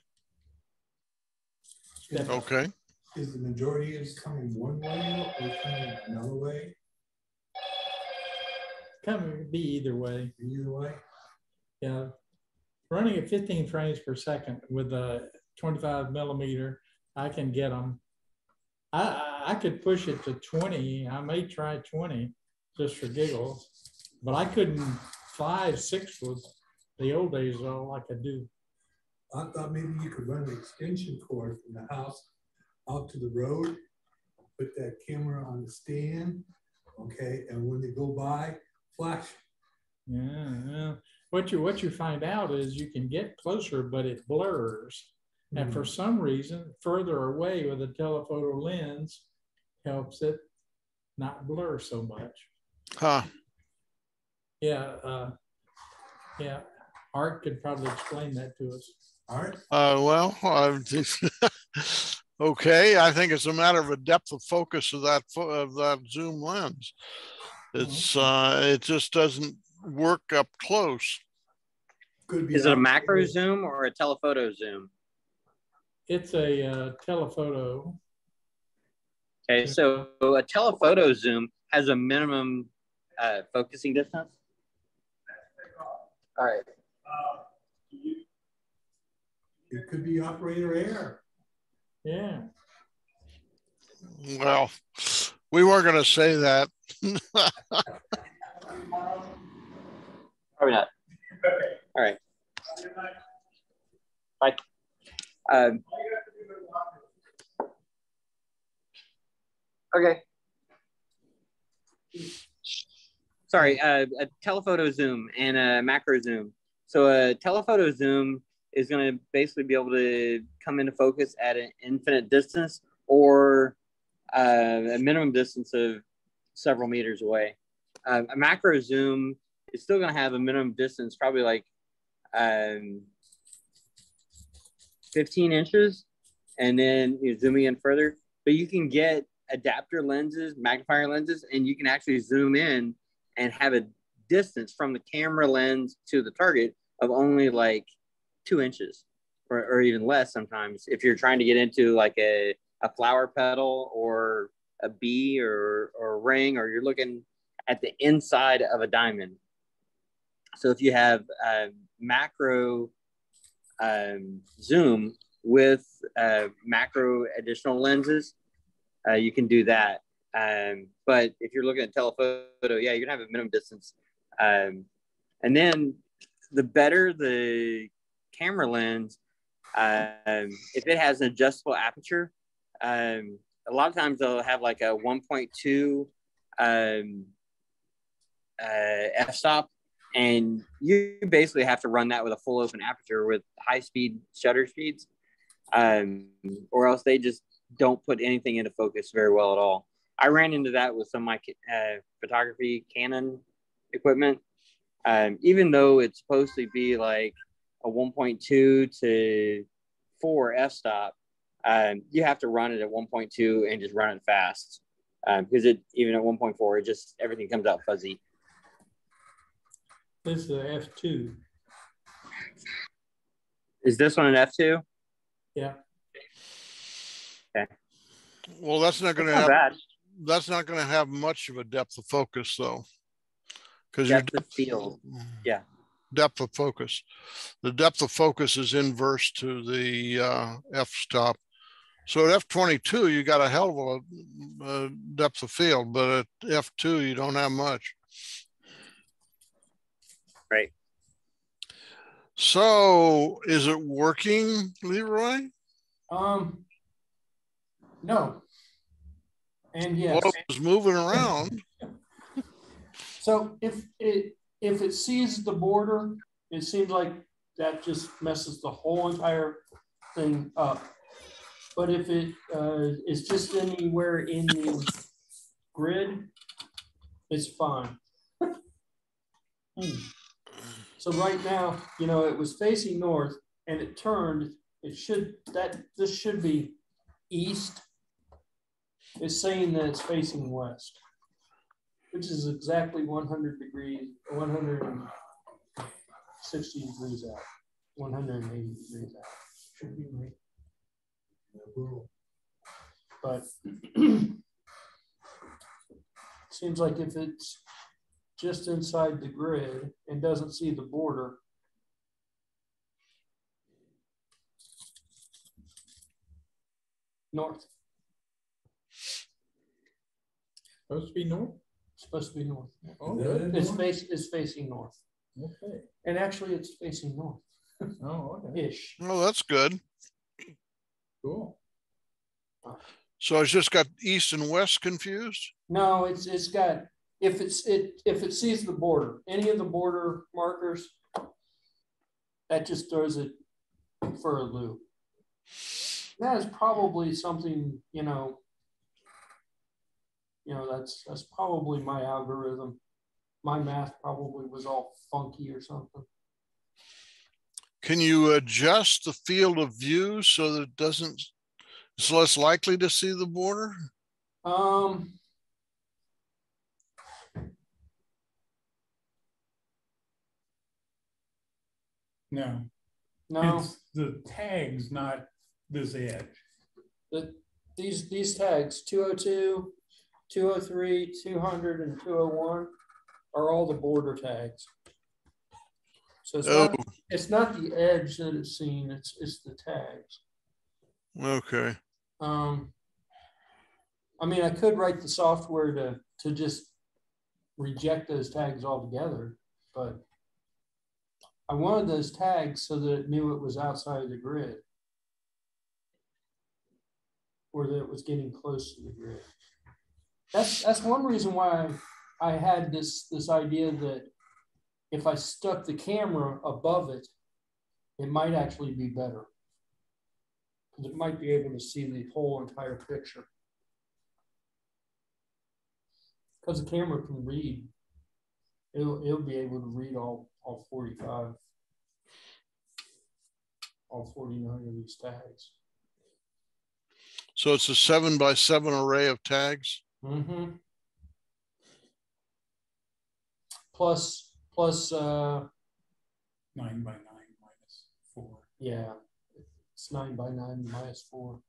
Step. Okay. Is the majority is coming one way or coming another way? Come, be either way, Either way? yeah. Running at fifteen frames per second with a twenty-five millimeter, I can get them. I, I, I could push it to twenty, I may try twenty, just for giggles. But I couldn't, five, six was, the old days, all I could do. I thought maybe you could run an extension cord from the house out to the road, put that camera on the stand, okay, and when they go by, flash. Yeah, yeah. What you, what you find out is you can get closer, but it blurs. And for hmm. some reason, further away with a telephoto lens helps it not blur so much. Huh. Yeah, uh, yeah. Art could probably explain that to us. All right, Uh, well, I'm okay. I think it's a matter of a depth of focus of that fo- of that zoom lens. It's uh, it just doesn't work up close. could be. Is it a macro operated- zoom or a telephoto zoom? It's a uh, telephoto. Okay, so a telephoto zoom has a minimum uh, focusing distance. All right. It could be operator error. Yeah. Well, we weren't going to say that. Probably not. All right. Bye. Um, okay. Sorry, uh, a telephoto zoom and a macro zoom. So a telephoto zoom is going to basically be able to come into focus at an infinite distance or uh, a minimum distance of several meters away. Uh, a macro zoom is still going to have a minimum distance, probably like um, 15 inches, and then you know, zooming in further. But you can get adapter lenses, magnifier lenses, and you can actually zoom in and have a distance from the camera lens to the target of only like two inches or, or even less sometimes. If you're trying to get into like a, a flower petal or a bee or, or a ring or you're looking at the inside of a diamond. So if you have uh, macro um, zoom with uh, macro additional lenses uh, you can do that um, but if you're looking at telephoto yeah you're gonna have a minimum distance um, and then the better the camera lens, um, if it has an adjustable aperture, um, a lot of times they'll have like a 1.2 um, uh, f-stop, and you basically have to run that with a full open aperture with high speed shutter speeds, um, or else they just don't put anything into focus very well at all. I ran into that with some of my uh, photography Canon equipment. Um, even though it's supposed to be like a 1.2 to 4 f-stop, um, you have to run it at 1.2 and just run it fast um, because it even at 1.4, it just everything comes out fuzzy. This is the F2. Is this one an F2? Yeah. Okay. Well, that's not going to Not have bad. That's not going to have much of a depth of focus though, because your Depth of field. Yeah. depth of focus, the depth of focus is inverse to the uh, f stop. So at f twenty two, you got a hell of a, uh depth of field, but at f two, you don't have much. Right. So is it working, Leroy? Um, no. And yes, Well, it's moving around. so if it, if it sees the border, it seems like that just messes the whole entire thing up. But if it, uh, is just anywhere in the grid, it's fine. Hmm. So right now, you know, it was facing north and it turned, it should, that, this should be east. It's saying that it's facing west, which is exactly one hundred degrees, one hundred and sixty degrees out, one hundred and eighty degrees out. Should be right, but seems like if it's just inside the grid and doesn't see the border, north, Supposed to be north? It's supposed to be north. Oh, good. It's face, it's facing north, Okay. and actually it's facing north-ish. Oh, okay. Ish. Well, that's good. Cool. So it's just got east and west confused. No, it's, it's got, if it's, it, if it sees the border, any of the border markers, that just throws it for a loop. That is probably something, you know, you know, that's, that's probably my algorithm. My math probably was all funky or something. Can you adjust the field of view so that it doesn't, it's less likely to see the border? Um. No, No, it's the tags, not this edge. the, these, these tags, 202, 203, 200, and 201 are all the border tags. So it's Oh, not, it's not the edge that it's seen, it's, it's the tags. okay. Um, I mean, I could write the software to, to just reject those tags altogether, but I wanted those tags so that it knew it was outside of the grid. Or that it was getting close to the grid. That's, that's one reason why I had this, this idea that if I stuck the camera above it, it might actually be better. Because it might be able to see the whole entire picture. Because the camera can read, it'll, it'll be able to read all, all 45, all 49 of these tags. So it's a seven by seven array of tags? Mm-hmm. Plus, plus, uh, Nine by nine minus four. yeah, it's nine by nine minus four.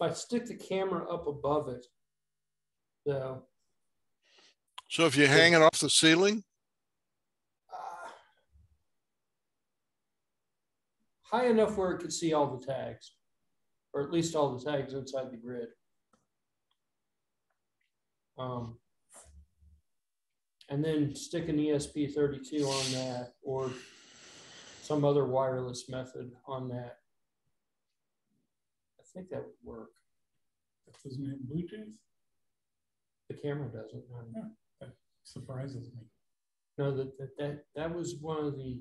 If I stick the camera up above it, though, So if you hang it off the ceiling, high enough where it could see all the tags, or at least all the tags inside the grid. Um, and then stick an ESP32 on that or some other wireless method on that. I think that would work. Doesn't it Bluetooth? The camera doesn't. no. Surprises me. No, that, that, that, that was one of the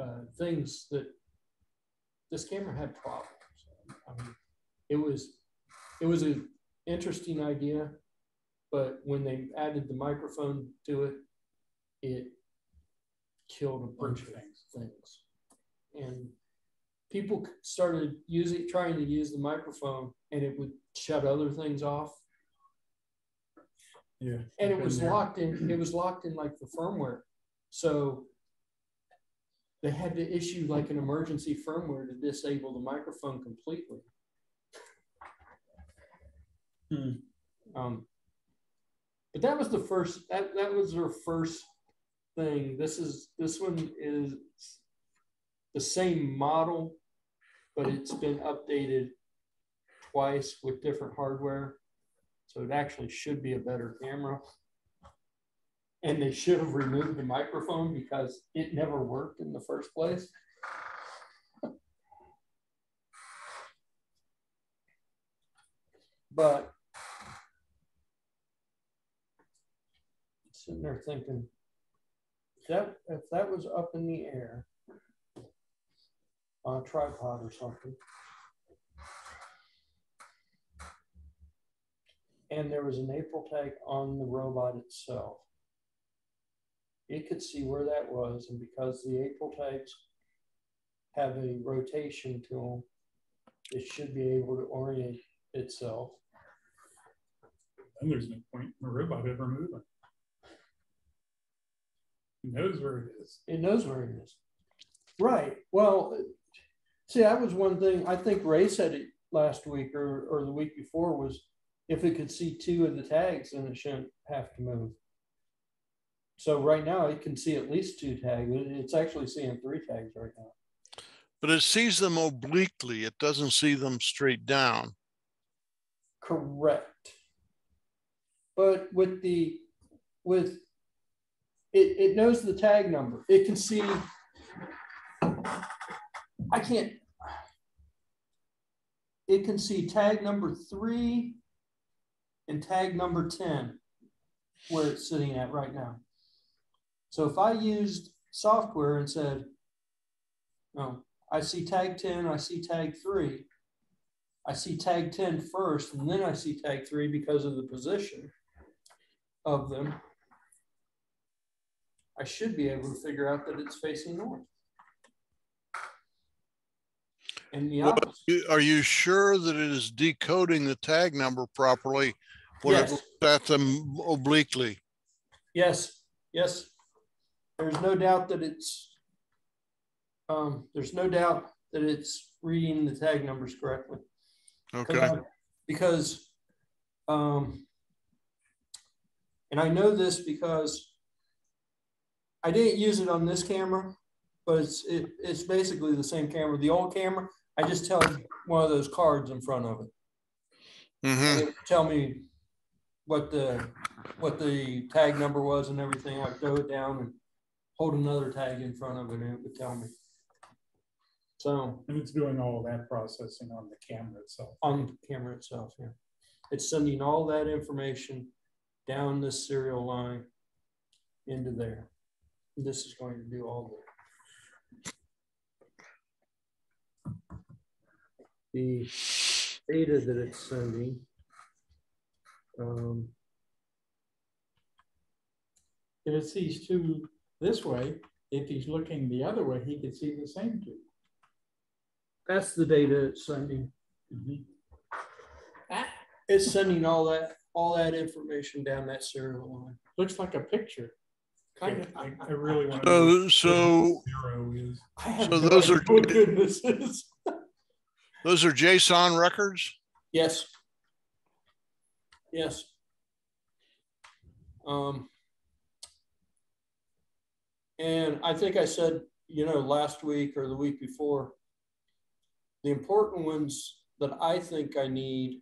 uh, things that this camera had problems. I mean, it was, it was an interesting idea, but when they added the microphone to it, it killed a bunch of Things. things. And people started using, trying to use the microphone and it would shut other things off. Yeah. And it was there. locked in, it was locked in like the firmware. So they had to issue like an emergency firmware to disable the microphone completely. Hmm. Um, but that was the first, that, that was their first thing. This is, this one is the same model, but it's been updated twice with different hardware. So it actually should be a better camera. And they should have removed the microphone because it never worked in the first place. But sitting there thinking, if that if that was up in the air on a tripod or something, and there was an April tag on the robot itself, it could see where that was, and because the April tags have a rotation to them, it should be able to orient itself. Then there's no point in a robot ever moving. It knows where it is. It knows where it is. Right. Well, see, that was one thing I think Ray said it last week or, or the week before was if it could see two of the tags, then it shouldn't have to move. So right now it can see at least two tags. It's actually seeing three tags right now. but it sees them obliquely. It doesn't see them straight down. Correct. But with the with it, it knows the tag number. It can see I can't it can see tag number three and tag number 10 where it's sitting at right now. So if I used software and said, oh, I see tag 10, I see tag three, I see tag 10 first, and then I see tag three because of the position of them. I should be able to figure out that it's facing north. And the Well, Are you sure that it is decoding the tag number properly? when it Yes. looks At them obliquely. Yes, yes. There's no doubt that it's, um, there's no doubt that it's reading the tag numbers correctly. Okay, I- Because, um, and I know this because I didn't use it on this camera, but it's, it, it's basically the same camera. The old camera, I just tell one of those cards in front of it. Mm-hmm. Tell me what the, what the tag number was and everything. I throw it down and hold another tag in front of it and it would tell me. So And it's doing all that processing on the camera itself. on the camera itself, yeah. It's sending all that information down this serial line into there. This is going to do all the the data that it's sending. Um, If it sees two this way, if he's looking the other way, he could see the same two. that's the data it's sending. It's sending all that, all that information down that serial line. Looks like a picture. Kind I, of. I really want to. know So, so Zero is. So no those are- What good this is. those are JSON records? Yes. Yes. Um, and I think I said, you know, last week or the week before, the important ones that I think I need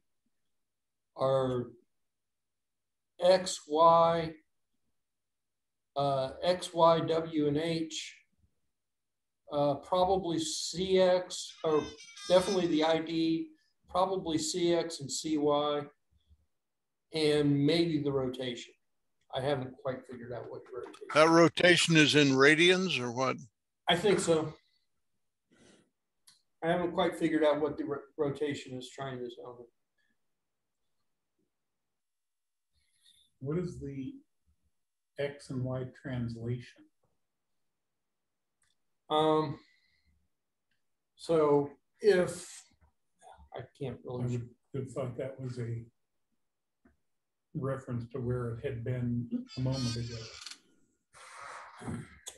are X, Y, uh, X, Y, W, and H, uh, probably CX, or definitely the ID, probably CX and CY, and maybe the rotation. I haven't quite figured out what rotation. That rotation is in radians or what? I think so. I haven't quite figured out what the ro- rotation is trying to tell me. What is the X and Y translation? Um, so if I can't I really, would have thought that was a reference to where it had been a moment ago.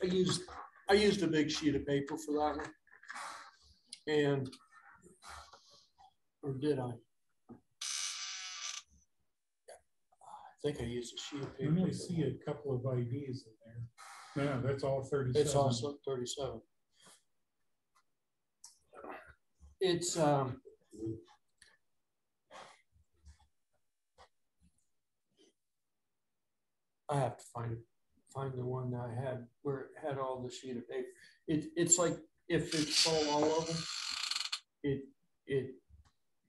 I used I used a big sheet of paper for that one, and or did I? I think I used a sheet of I paper. only for see a couple of IDs in there. Yeah, that's all thirty-seven. It's also thirty-seven. It's, um. I have to find, find the one that I had where it had all the sheet of paper. It, it's like if it's all all of them, it, it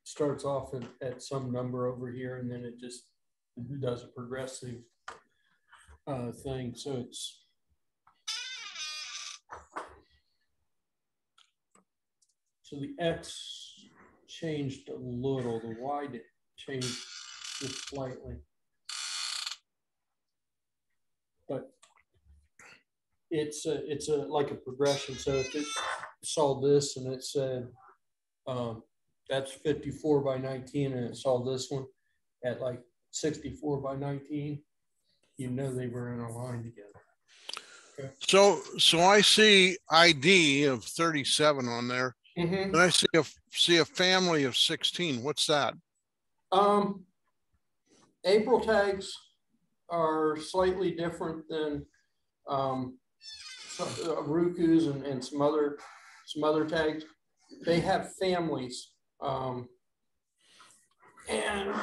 starts off at, at some number over here and then it just does a progressive uh, thing. So it's, So the X changed a little, the Y did change just slightly. But it's a, it's a, like a progression. So if it saw this and it said, um, that's fifty-four by nineteen and it saw this one at like sixty-four by nineteen, you know they were in a line together. So, so I see ID of thirty-seven on there. Mm-hmm. And I see a, see a family of sixteen. What's that? Um, April tags are slightly different than um, some, uh, Rukus and, and some other some other tags. They have families. Um, and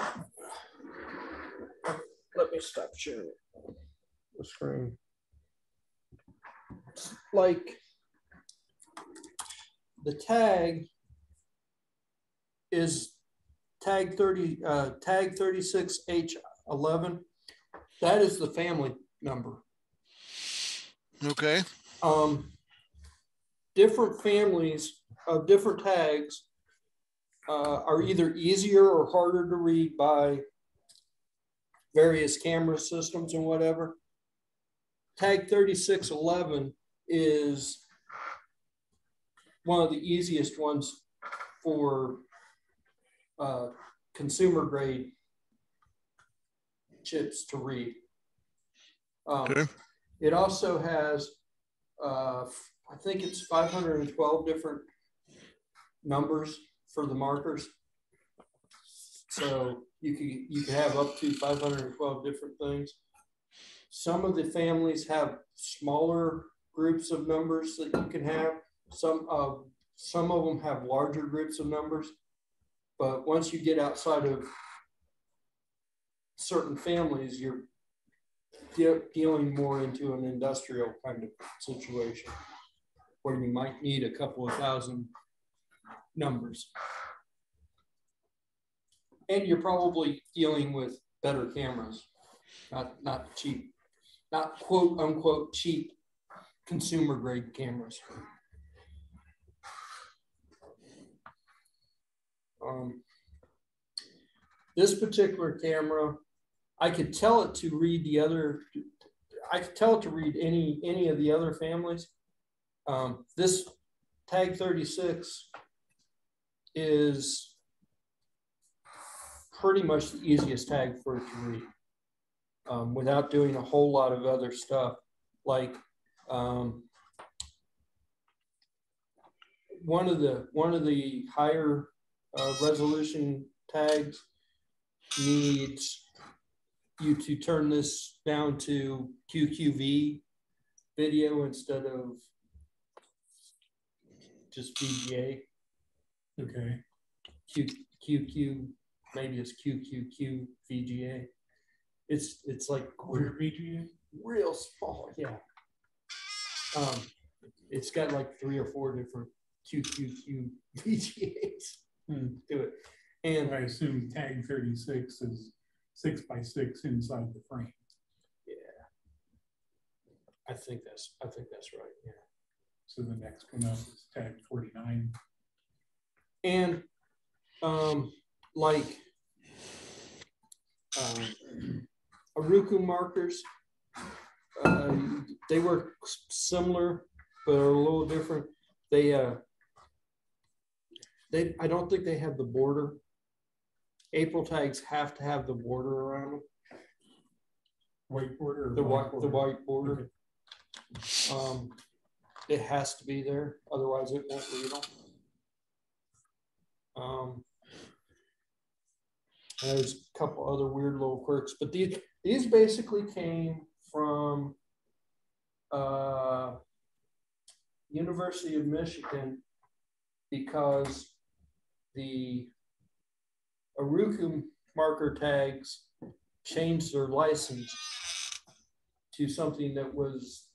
let me stop sharing the screen. Like the tag is tag 30 uh, tag 36h11 that is the family number Okay, um, different families of different tags uh, are either easier or harder to read by various camera systems and whatever. Tag 3611 is one of the easiest ones for uh, consumer grade chips to read. Um, Okay. It also has, uh, I think it's 512 different numbers for the markers. So you can you can have up to 512 different things. Some of the families have smaller groups of numbers that you can have. Some uh, some of them have larger groups of numbers. But once you get outside of certain families, you're de- dealing more into an industrial kind of situation where you might need a couple of thousand numbers. And you're probably dealing with better cameras, not not cheap, not quote unquote cheap consumer grade cameras. Um, this particular camera, I could tell it to read the other. I could tell it to read any any of the other families. Um, this tag 36 is pretty much the easiest tag for it to read um, without doing a whole lot of other stuff like um, one of the one of the higher uh, resolution tags needs you to turn this down to QQV video instead of just VGA. Okay, Q, QQ, maybe it's QQQ VGA. It's it's like quarter VGA? real small, yeah. Um, it's got like three or four different QQQ VGAs to it, and I assume tag thirty-six is six by six inside the frame. Yeah. I think that's I think that's right. Yeah. So the next one up is tag forty-nine. and um, like um, ArUco markers, uh, they work s- similar, but are a little different. They uh, they I don't think they have the border. April tags have to have the border around them, White border? the white the border? white border. Um, it has to be there, otherwise it won't read them. Um, there's a couple other weird little quirks, but these these basically came from uh, University of Michigan because the ArUco marker tags changed their license to something that was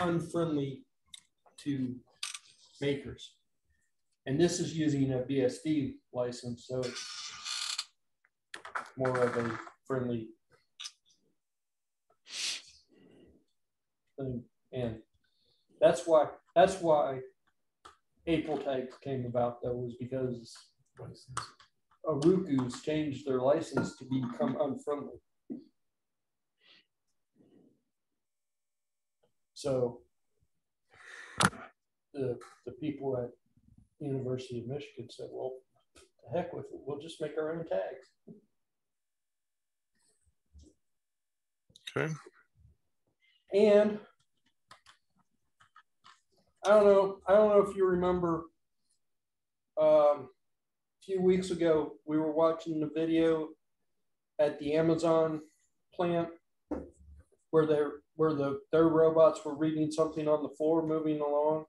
unfriendly to makers. And this is using a BSD license, so it's more of a friendly thing. And that's why that's why April tags came about though, was because License. ArUco's changed their license to become unfriendly. So the, the people at University of Michigan said, well, the heck with it, we'll just make our own tags. Okay. And I don't know, I don't know if you remember, um, few weeks ago, we were watching the video at the Amazon plant where they're where the their robots were reading something on the floor moving along.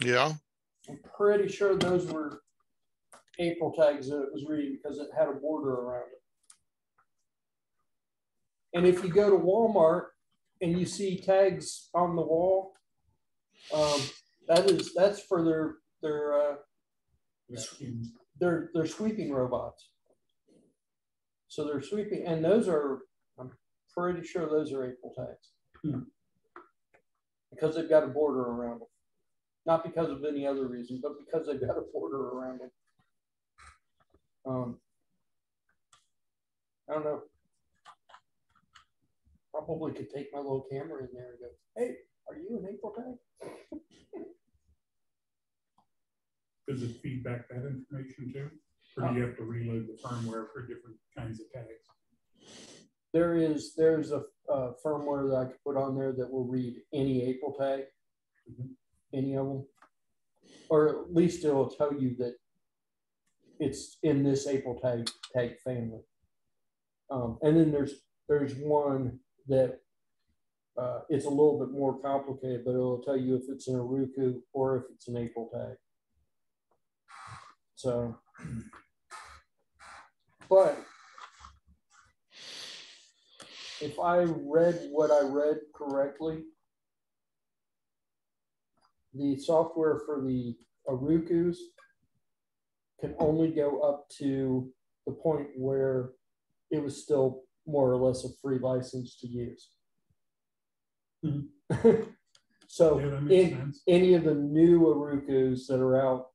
Yeah. I'm pretty sure those were April tags that it was reading because it had a border around it. And if you go to Walmart and you see tags on the wall, um, that is that's for their their uh, Vacuum. They're they're sweeping robots. So they're sweeping, and those are I'm pretty sure those are April tags Hmm. because they've got a border around them. Not because of any other reason, but because they've got a border around them. Um, I don't know. Probably could take my little camera in there and go, hey, are you an April tag? Does it feed back that information too? Or do you have to reload the firmware for different kinds of tags? There is, there's a, uh firmware that I could put on there that will read any April tag. Mhm. Any of them. Or at least it'll tell you that it's in this April tag, tag family. Um, and then there's, there's one that uh, it's a little bit more complicated, but it'll tell you if it's an ArUco or if it's an April tag. So, but if I read what I read correctly, the software for the ArUcos can only go up to the point where it was still more or less a free license to use. Mhm. so Yeah, in, sense. any of the new ArUcos that are out,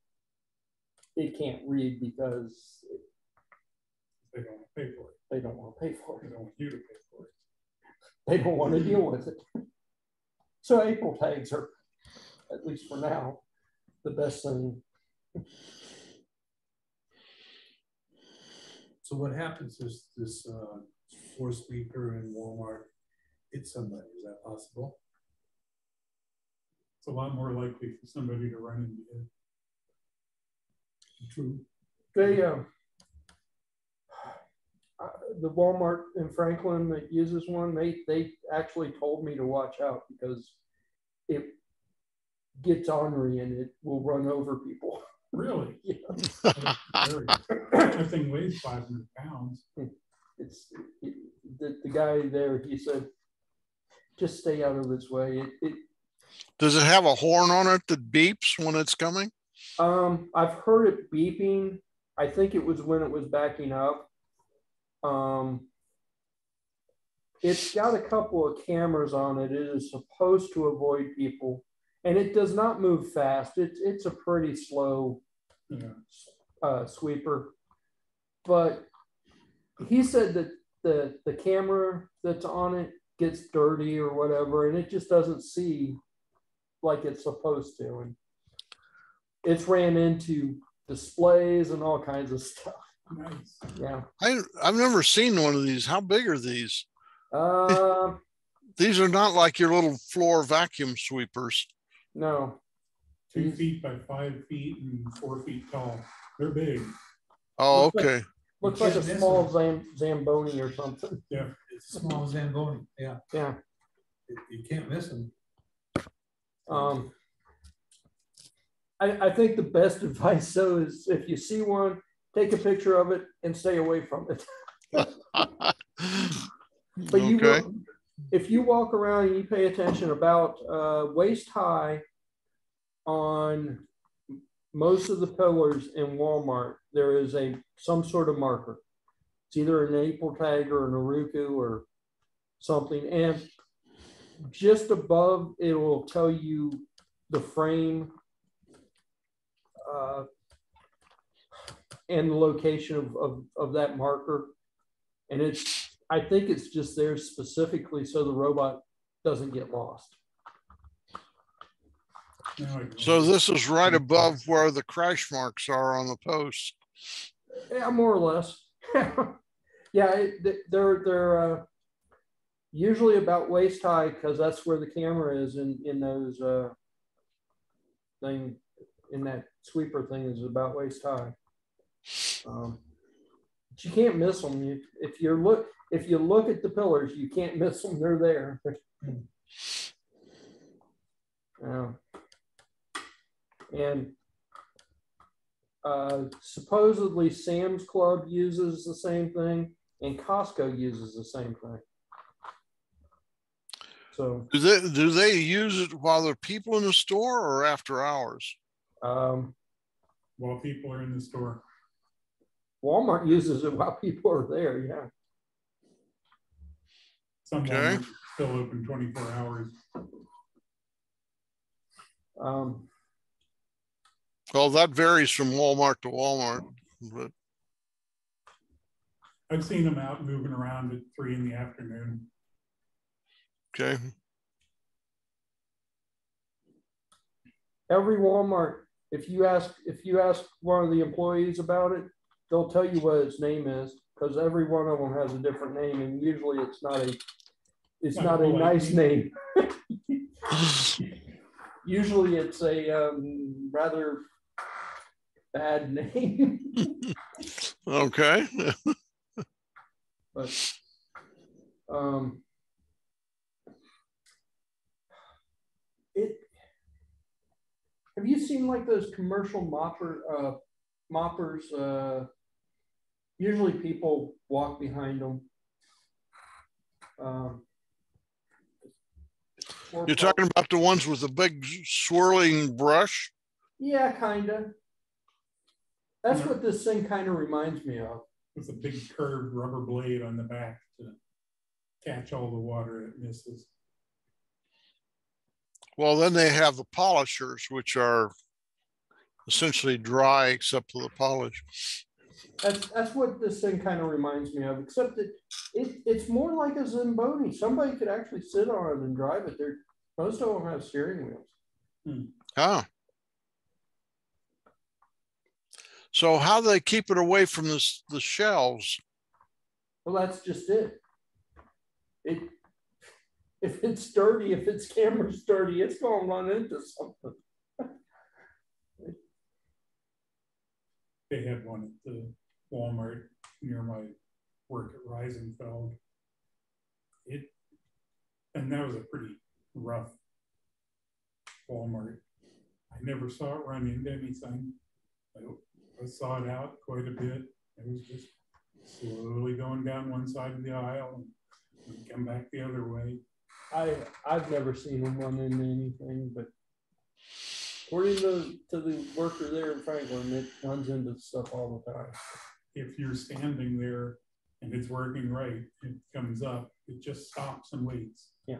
it can't read because They don't want to pay for it. they don't want to pay for They don't want you to pay for it. They don't want to deal with it. So April tags are, at least for now, the best thing. So what happens is this uh, floor sweeper in Walmart hits somebody, is that possible? It's a lot more likely for somebody to run into it. True. They, uh, uh, the Walmart in Franklin that uses one, they, they actually told me to watch out because it gets ornery and it will run over people. Really? Yeah. That thing weighs five hundred pounds. It's, it- the, the guy there, he said, just stay out of its way. It, it, Does it have a horn on it that beeps when it's coming? Um, I've heard it beeping. I think it was when it was backing up. Um, it's got a couple of cameras on it. It is supposed to avoid people, and it does not move fast. It's it's a pretty slow Yeah. uh, sweeper. But he said that the the camera that's on it gets dirty or whatever, and it just doesn't see like it's supposed to. And it's ran into displays and all kinds of stuff. Nice. Yeah. I, I've never seen one of these. How big are these? Uh, These are not like your little floor vacuum sweepers. no. Two feet by five feet and four feet tall. They're big. Oh, Looks like- okay. Looks like a small them. zam, Zamboni or something. It's a small Zamboni, yeah, Yeah. you- you can't miss them. Um, I, I think the best advice though is if you see one, take a picture of it and stay away from it. But you will, if you walk around and you pay attention about uh, waist high on most of the pillars in Walmart, there is a some sort of marker. It's either an April tag or an ArUco or something. And just above, it will tell you the frame uh, and the location of, of, of that marker. And it's, I think it's just there specifically so the robot doesn't get lost. Now I can- So this is right above where the crash marks are on the post. Yeah, more or less. yeah, it, they're they're uh, usually about waist high because that's where the camera is in in those uh, thing in that sweeper thing is about waist high. Um, but you can't miss them. You, if you look if you look at the pillars, you can't miss them. They're there. Yeah. And uh, supposedly Sam's Club uses the same thing and Costco uses the same thing. So Do they, do they use it while there are people in the store or after hours? um, While people are in the store. Walmart uses it while people are there. Yeah. Some Okay. Walmarts are still open twenty-four hours. Um, Well, that varies from Walmart to Walmart, but I've seen them out moving around at three in the afternoon. Okay. Every Walmart, if you ask, if you ask one of the employees about it, they'll tell you what its name is, because every one of them has a different name, and usually it's not a, it's Not a nice name. name. Usually it's a um, rather bad name, Okay. but um, Have you seen like those commercial mopper uh, moppers? Uh, usually people walk behind them. Um, You're talking about the ones with the big swirling brush? Yeah, kinda. That's Yeah. what this thing kind of reminds me of. with a big curved rubber blade on the back to catch all the water it misses. Well, then they have the polishers, which are essentially dry except for the polish. That's that's what this thing kind of reminds me of, except that it it's more like a Zamboni. Somebody could actually sit on it and drive it. There, most of them have steering wheels. Ah. So how do they keep it away from the, the shelves? Well, that's just it. It if it's dirty, if its camera's dirty, it's gonna run into something. They had one at the Walmart near my work at Reisenfeld. It, and that was a pretty rough Walmart. I never saw it run into anything. I, I saw it out quite a bit. It was just slowly going down one side of the aisle and come back the other way. I I've never seen them run into anything, but according to, to the worker there in Franklin, it runs into stuff all the time. If you're standing there and it's working right, it comes up, it just stops and waits. Yeah.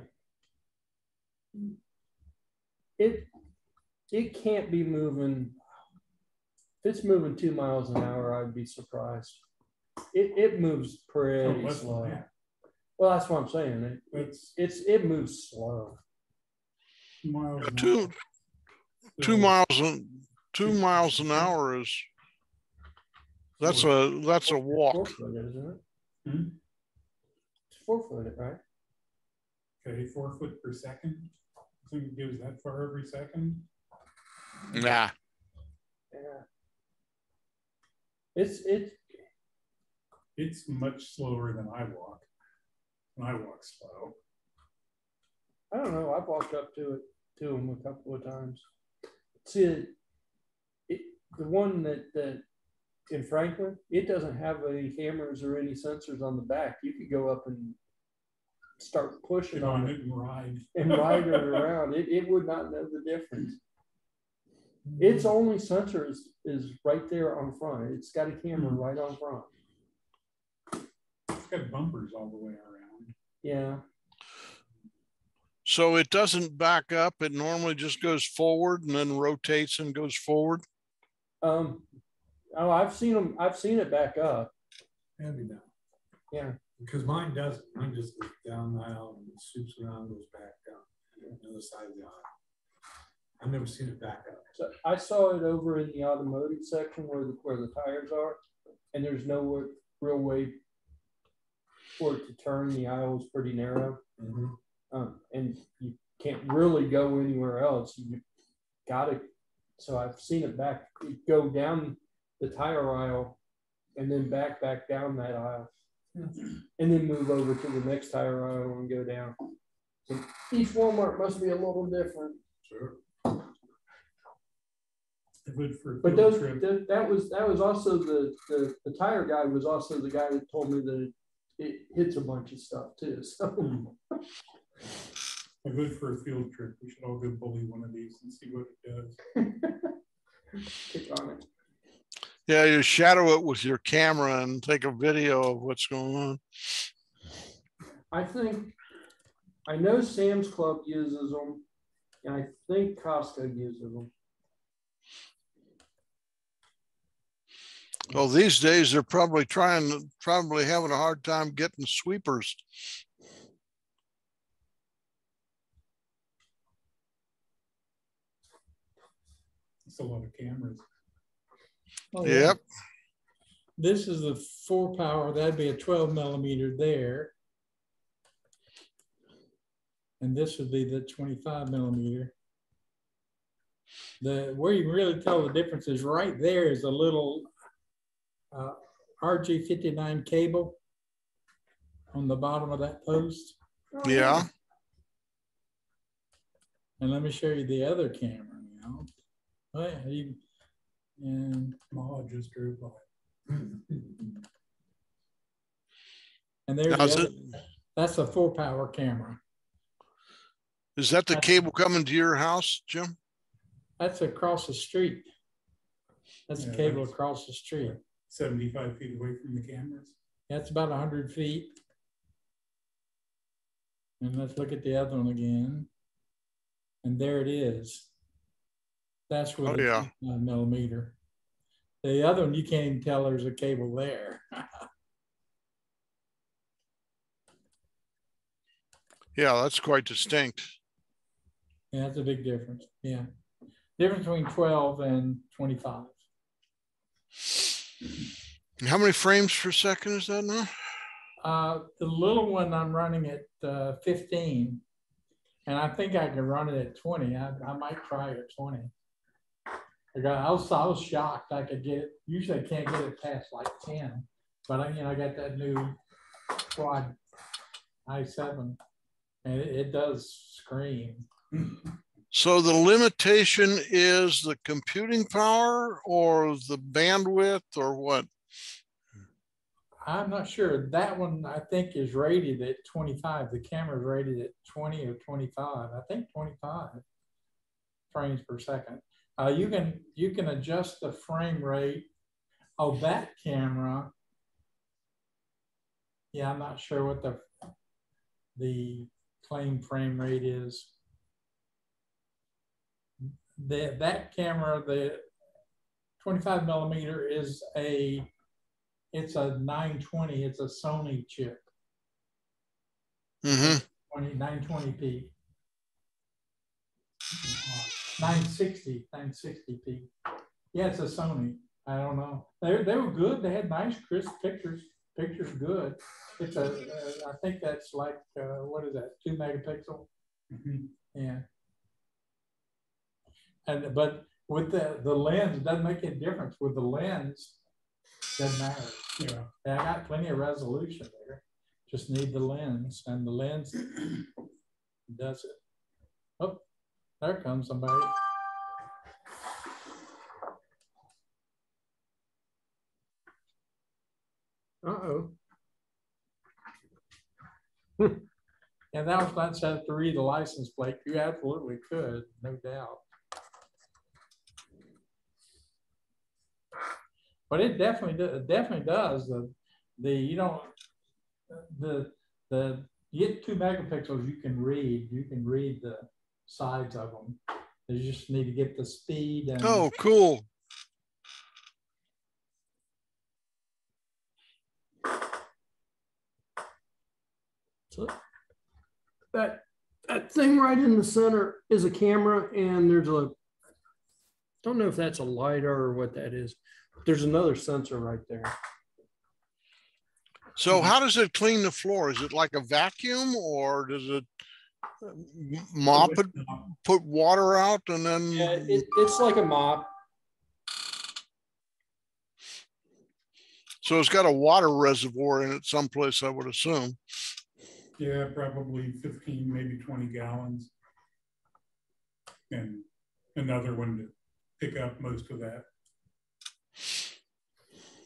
It it can't be moving. If it's moving two miles an hour, I'd be surprised. It it moves pretty slow. that. Well, that's what I'm saying. It, That's it's it moves slow. two miles. an Two- Two miles, an- two miles an hour is, that's a, that's a walk. Four walk. foot, isn't it? Hmm? It's four foot, right? Okay, four foot per second. I think it gives that far every second. Nah, Yeah. It's it's It's much slower than I walk. And I walk slow. I don't know. I've walked up to it to them a couple of times. See, it, it the one that that in Franklin, it doesn't have any cameras or any sensors on the back. You could go up and start pushing Get on it and ride. and ride it around. It, it would not know the difference. Its only sensor is, is right there on front. It's got a camera Hmm. right on front. It's got bumpers all the way around. Yeah. so it doesn't back up. It normally just goes forward and then rotates and goes forward. Um. Oh, I've seen them. I've seen it back up. Every now. Yeah. Because mine doesn't. Mine just goes down the aisle and it swoops around, goes back down the other side of the aisle. I've never seen it back up. So I saw it over in the automotive section where the where the tires are, and there's no real way for it to turn. The aisle is pretty narrow, Mhm. um, and you can't really go anywhere else. You gotta. So I've seen it back go down the tire aisle, and then back back down that aisle, and then move over to the next tire aisle and go down. So each Walmart must be a little different. Sure. But those, that, that was, that was also the, the, the tire guy was also the guy that told me that it hits a bunch of stuff too, so. They're Good for a field trip. We should all go bully one of these and see what it does. On it. Yeah, you shadow it with your camera and take a video of what's going on. I think, I know Sam's Club uses them, and I think Costco uses them. Well, these days they're probably trying, probably having a hard time getting sweepers. It's a lot of cameras. Oh, yeah. Yep. This is the four power, that'd be a twelve millimeter there. And this would be the twenty-five millimeter. The, where you really tell the difference is right there is a little uh, RG fifty-nine cable on the bottom of that post. Yeah. And let me show you the other camera now. Oh, yeah, you- and Ma just drove by. And there's, Now, is the it- that's a full power camera. Is that the That's- cable coming to your house, Jim? That's across the street. That's a cable that's- across the street. Seventy-five feet away from the cameras. That's about hundred feet. And let's look at the other one again. And there it is. That's Oh, where the yeah. 29 millimeter. The other one, you can't even tell there's a cable there. Yeah, that's quite distinct. Yeah, that's a big difference. Yeah. Difference between twelve and twenty-five. How many frames per second is that now? Uh, the little one I'm running at uh, 15, and I think I can run it at 20. I, I might try it at 20. I, got, I, was, I was shocked I could get it. Usually I can't get it past like 10, but I, you know, I got that new quad i7, and it, it does scream. So the limitation is the computing power or the bandwidth or what? I'm not sure. That one I think is rated at 25. The camera's rated at 20 or 25. I think 25 frames per second. Uh, you can you can adjust the frame rate of that camera. Yeah, I'm not sure what the the claim frame rate is. The, that camera, the 25 millimeter is a it's a 920, it's a Sony chip, Mm-hmm. 20, 920p. 960, 960p. Yeah, it's a Sony. I don't know. They, they were good. They had nice crisp pictures. Pictures good. It's a, uh, I think that's like, uh, what is that? Two megapixel. Mm-hmm. Yeah. And, but with the, the lens, it doesn't make any difference. With the lens, doesn't matter. Yeah, Yeah, I got plenty of resolution there. Just need the lens and the lens does it. Oh, there comes somebody. Uh-oh. And that was not set to read the license plate. You absolutely could, no doubt. But it definitely, do- it definitely does. The, the, you don't, the, the, you get two megapixels, you can read, you can read the sides of them. You just need to get the speed and. Oh, cool. So that that thing right in the center is a camera, and there's a don't know if that's a lidar or what that is. But there's another sensor right there. So how does it clean the floor? Is it like a vacuum or does it mop it, put water out and then? Yeah, it, it's like a mop. So it's got a water reservoir in it someplace, I would assume. yeah, probably fifteen, maybe twenty gallons. And another one to pick up most of that.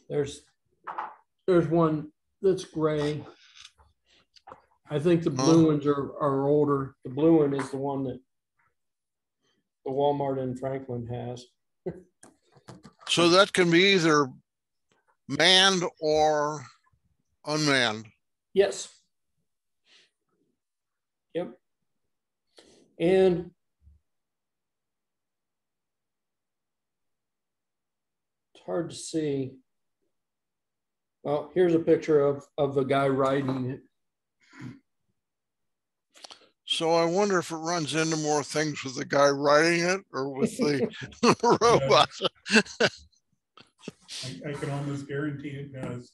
There's there's one that's gray. I think the blue ones are, are older. The blue one is the one that the Walmart in Franklin has. So that can be either manned or unmanned. Yes. Yep. And it's hard to see. Well, here's a picture of, of the guy riding it. So I wonder if it runs into more things with the guy riding it or with the robot. I, I can almost guarantee it does.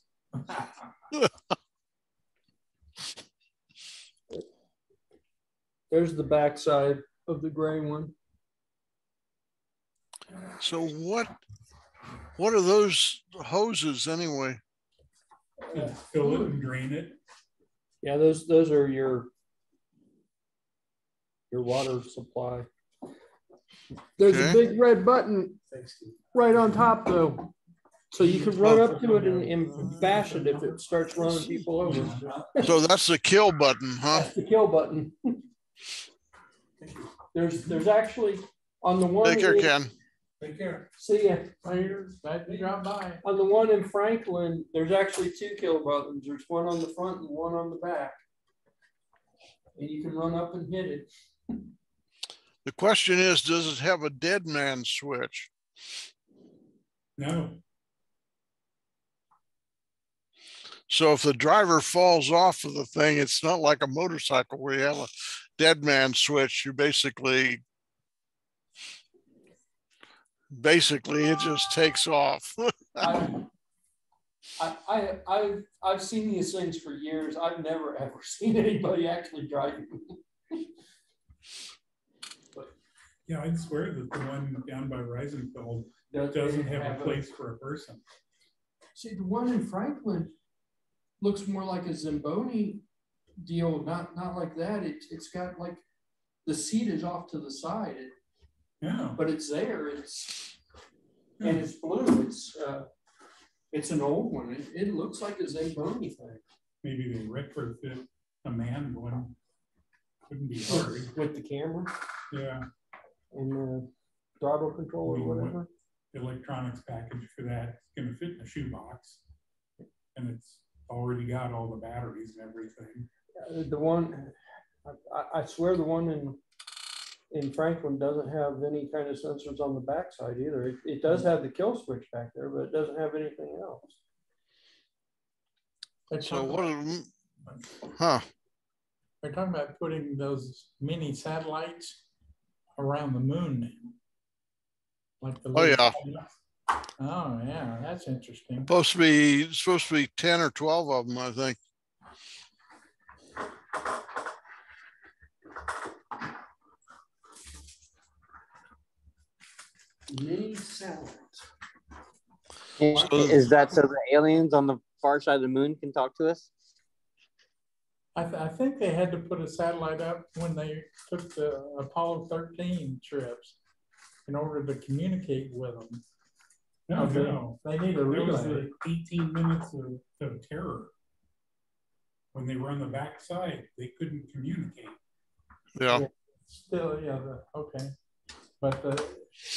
There's the backside of the gray one. So what, what are those hoses anyway? And Fill it and drain it. Yeah, those, those are your, your water supply. There's a big red button right on top though. So you can run up to it and, and bash it if it starts running people over. So that's the kill button, huh? That's the kill button. There's, there's actually, on the one. Take care, Ken. Take care. See ya. Later, glad you dropped by. On the one in Franklin, there's actually two kill buttons. There's one on the front and one on the back. And you can run up and hit it. The question is, does it have a dead man switch? No, So if the driver falls off of the thing, it's not like a motorcycle where you have a dead man switch. You basically, basically it just takes off. I, I, I, I've, I've seen these things for years. I've never ever seen anybody actually driving. yeah, I'd swear that the one down by Reisenfeld doesn't have a place for a person. See, the one in Franklin looks more like a Zamboni deal, not, not like that. It, it's got like, the seat is off to the side, it- Yeah, but it's there, it's, and it's blue, it's, uh, it's an old one. It, it looks like a Zamboni thing. maybe they retrofit a man one. Couldn't be hard, With the camera yeah, and the throttle control or whatever. the electronics package for that, is gonna fit in a shoebox. And it's already got all the batteries and everything. Uh, The one, I, I- I swear the one in, in Franklin doesn't have any kind of sensors on the backside either. It, it does have the kill switch back there, but it doesn't have anything else. They're So what, about- are- huh? they're talking about putting those mini satellites around the moon now. Like the. Oh, yeah. satellites. Oh, yeah, that's interesting. Supposed to be, supposed to be ten or twelve of them, I think. Mini satellite. Is that so the aliens on the far side of the moon can talk to us? I, th- I think they had to put a satellite up when they took the Apollo thirteen trips in order to communicate with them. No, Okay. no, They need a it was relay. the eighteen minutes of, of terror. When they were on the backside, they couldn't communicate. Yeah, Still, yeah, the, okay. But the,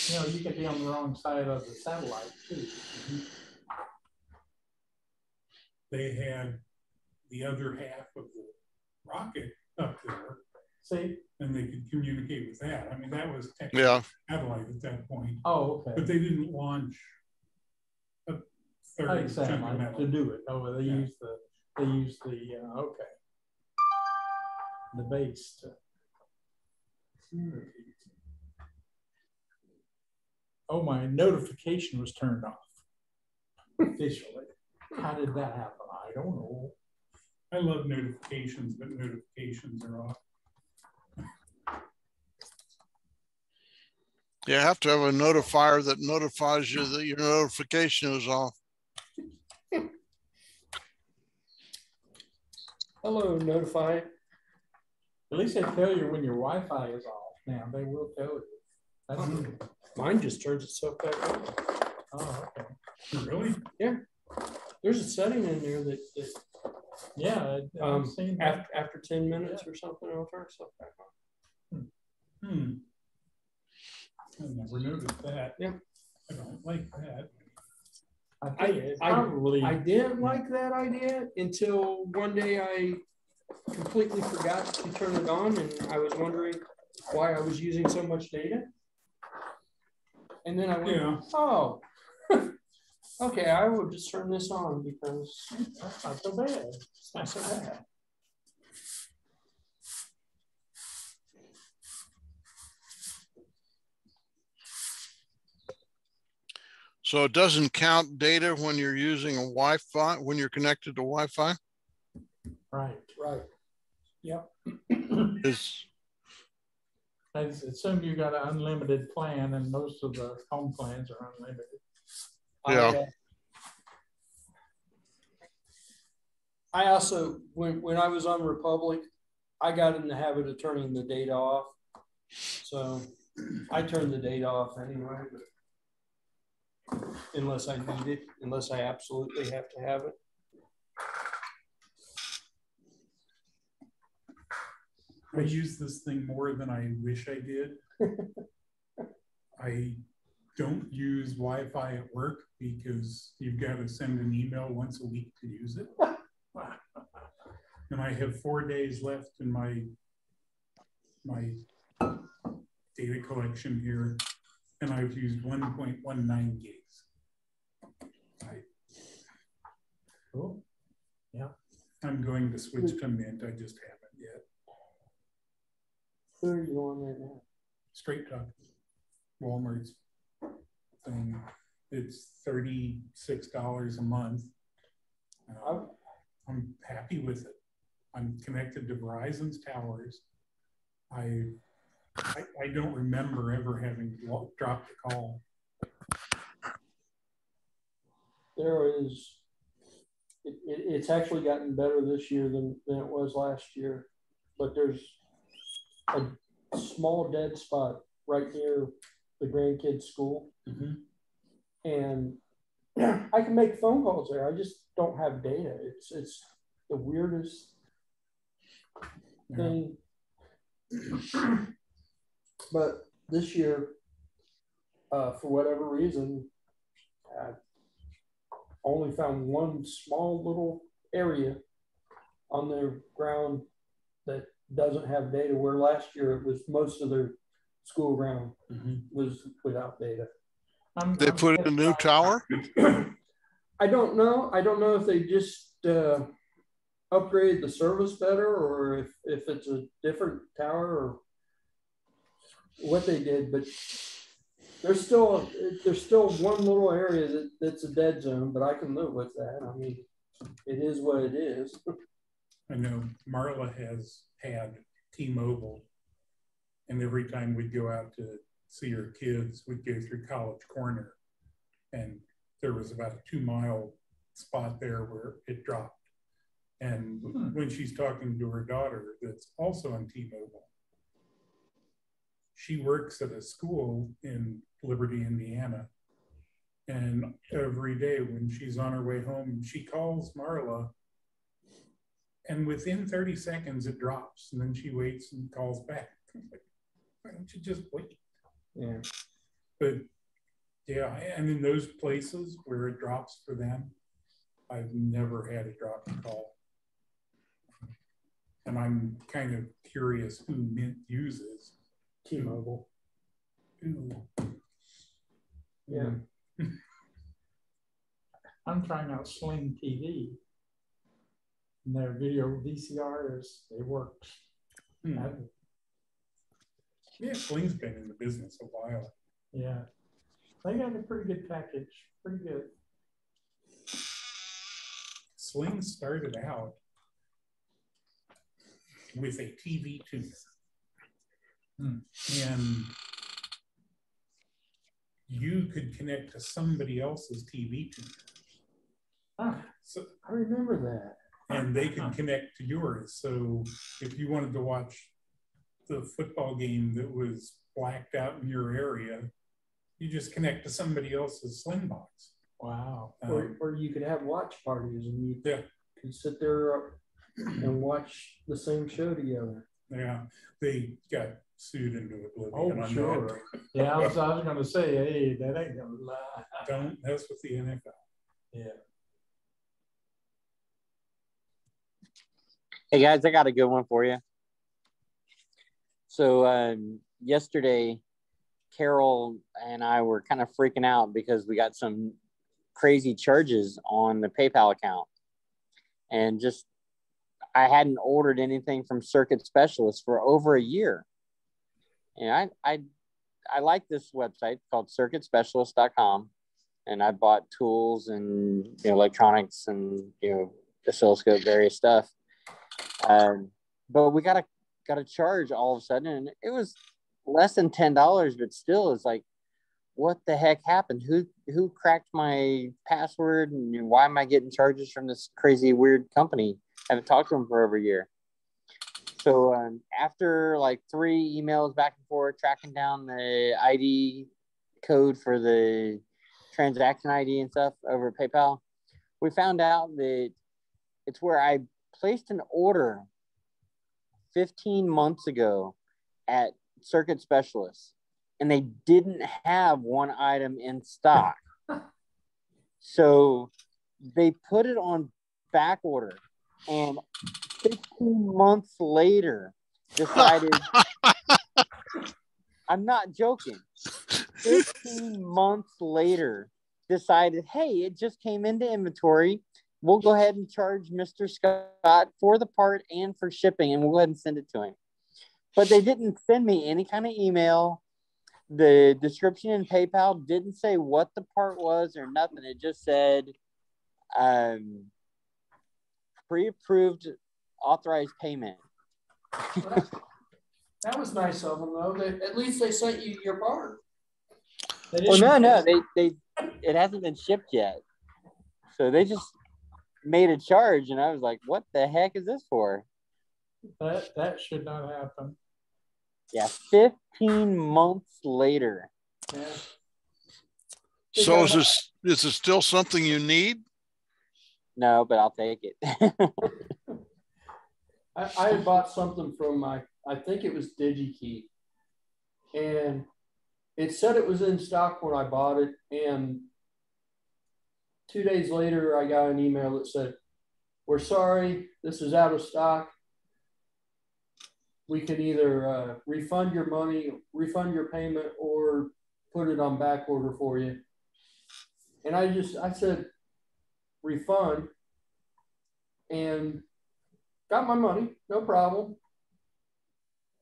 you know, you could be on the wrong side of the satellite too. They had the other half of the rocket up there See, and they could communicate with that. I mean, that was technically yeah. satellite at that point, oh, okay. but they didn't launch a Like third chunk of satellite to do it. Oh, they Yeah. use the, they use the, uh, okay. The base to. Oh, my notification was turned off officially. How did that happen? I don't know. I love notifications, but notifications are off. You have to have a notifier that notifies you that your notification is off. Hello, notify. At least they tell you when your Wi-Fi is off now. They will tell you. That's good. Mine just turns itself back on. Oh, okay. Really? Yeah. There's a setting in there that, that Yeah, I- Um, seen that. after, after ten minutes or something, it'll turn itself back on. Hmm. I never noticed that. Yeah. I don't like that. I I- I- probably, I didn't like that idea until one day I completely forgot to turn it on and I was wondering why I was using so much data. And then I went, Yeah, oh, Okay, I will just turn this on because That's not so bad. It's not so bad. So it doesn't count data when you're using a Wi-Fi, when you're connected to Wi-Fi? Right. right. Is, I s- assume you got an unlimited plan and most of the home plans are unlimited. Yeah. Uh, I also, when, when I was on Republic, I got in the habit of turning the data off. So I turned the data off anyway, but unless I need it, unless I absolutely have to have it. I use this thing more than I wish I did. I don't use Wi-Fi at work because you've got to send an email once a week to use it. And I have four days left in my my data collection here, and I've used 1.19 gigs. I, Cool. I'm going to switch to Mint. I just haven't Where are you on right now? Straight Talk, Walmart's thing. It's thirty-six dollars a month. I'm happy with it. I'm connected to Verizon's towers. I, I, I don't remember ever having dropped a call. There is, it, it, it's actually gotten better this year than, than it was last year. But there's a small dead spot right near the grandkids' school. And I can make phone calls there. I just don't have data. It's, it's the weirdest Yeah. thing. But this year, uh, for whatever reason, I only found one small little area on their ground that doesn't have data, where last year it was most of their school ground was without data. I'm- they I'm put in a new tower? I don't know. I don't know if they just uh, upgrade the service better or if, if it's a different tower or what they did, but there's still there's still one little area that, that's a dead zone, but I can live with that. I mean, it is what it is. I know Marla has had T-Mobile, and every time we'd go out to see her kids, we'd go through College Corner, and there was about a two-mile spot there where it dropped. And Hmm. when she's talking to her daughter, that's also on T-Mobile, she works at a school in Liberty, Indiana. And every day when she's on her way home, she calls Marla and within 30 seconds it drops and then she waits and calls back like, why don't you just wait Yeah. but yeah and in those places where it drops for them i've never had a drop call and i'm kind of curious who mint uses T-Mobile. who Yeah. I'm trying out Sling TV. And their video VCRs, they worked. Hmm. Yeah sling's been in the business a while Yeah. They got a pretty good package, pretty good. Sling started out with a TV tuner. Hmm. And you could connect to somebody else's TV tuner. Ah, So, I remember that. And they could connect to yours. So if you wanted to watch the football game that was blacked out in your area, you just connect to somebody else's Sling box. wow. Or, Um, or you could have watch parties and you Yeah. could sit there and watch the same show together. yeah, they got sued into oblivion. Oh, on that. sure. Yeah, I was, I was gonna say, hey, that ain't gonna lie. Don't mess with the NFL. Yeah. Hey guys, I got a good one for you. So um, yesterday, Carol and I were kind of freaking out because we got some crazy charges on the PayPal account. And just, I hadn't ordered anything from Circuit Specialist for over a year. And I, I, I like this website called circuitspecialist.com. And I bought tools and you know, electronics and you know oscilloscope, various stuff. Um, but we got a got a charge all of a sudden, and it was less than ten dollars, but still, it's like, what the heck happened? Who who cracked my password, and why am I getting charges from this crazy weird company? I haven't talked to them for over a year. So um, after like three emails back and forth, tracking down the ID code for the transaction ID and stuff over PayPal, we found out that it's where I placed an order 15 months ago at Circuit Specialists, and they didn't have one item in stock. so they put it on back order, and 15 months later decided I'm not joking. 15 months later decided, hey, it just came into inventory we'll go ahead and charge Mr. Scott for the part and for shipping, and we'll go ahead and send it to him. But they didn't send me any kind of email. The description in PayPal didn't say what the part was or nothing. It just said um, pre approved authorized payment. that was nice of them, though. They, at least they sent you your part. Well, no, no, they, they, it hasn't been shipped yet. So they just made a charge, and I was like, "What the heck is this for?" That that should not happen. Yeah, fifteen months later. Yeah. So is this is it still something you need? No, but I'll take it. I, I had bought something from my, I think it was DigiKey, and it said it was in stock when I bought it, and two days later, I got an email that said, We're sorry, this is out of stock. We can either uh, refund your money, refund your payment, or put it on back order for you. And I just, I said, refund and got my money, no problem.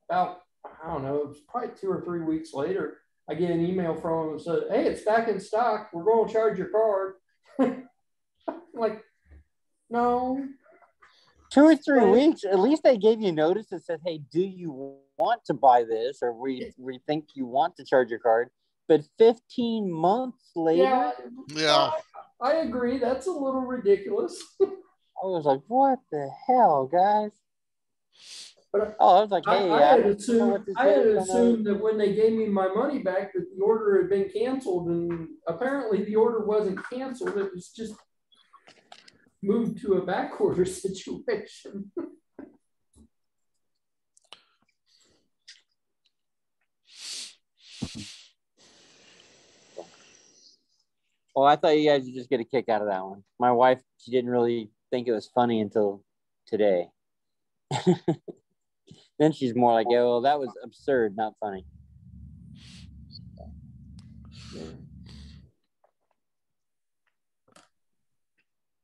About, I don't know, it was probably two or three weeks later, I get an email from them and said, Hey, it's back in stock. We're going to charge your card. like, no. Two or three weeks. At least they gave you notice that said, "Hey, do you want to buy this, or we we think you want to charge your card?" But 15 months later, yeah, yeah. I, I agree. That's a little ridiculous. I was like, "What the hell, guys?" But oh, I was like, "Hey, I, I had assumed, I had assumed that when they gave me my money back, that the order had been canceled, and apparently the order wasn't canceled. It was just moved to a back order situation. well, I thought you guys would just get a kick out of that one. My wife, she didn't really think it was funny until today. then she's more like, yeah, well, that was absurd, not funny. Yeah.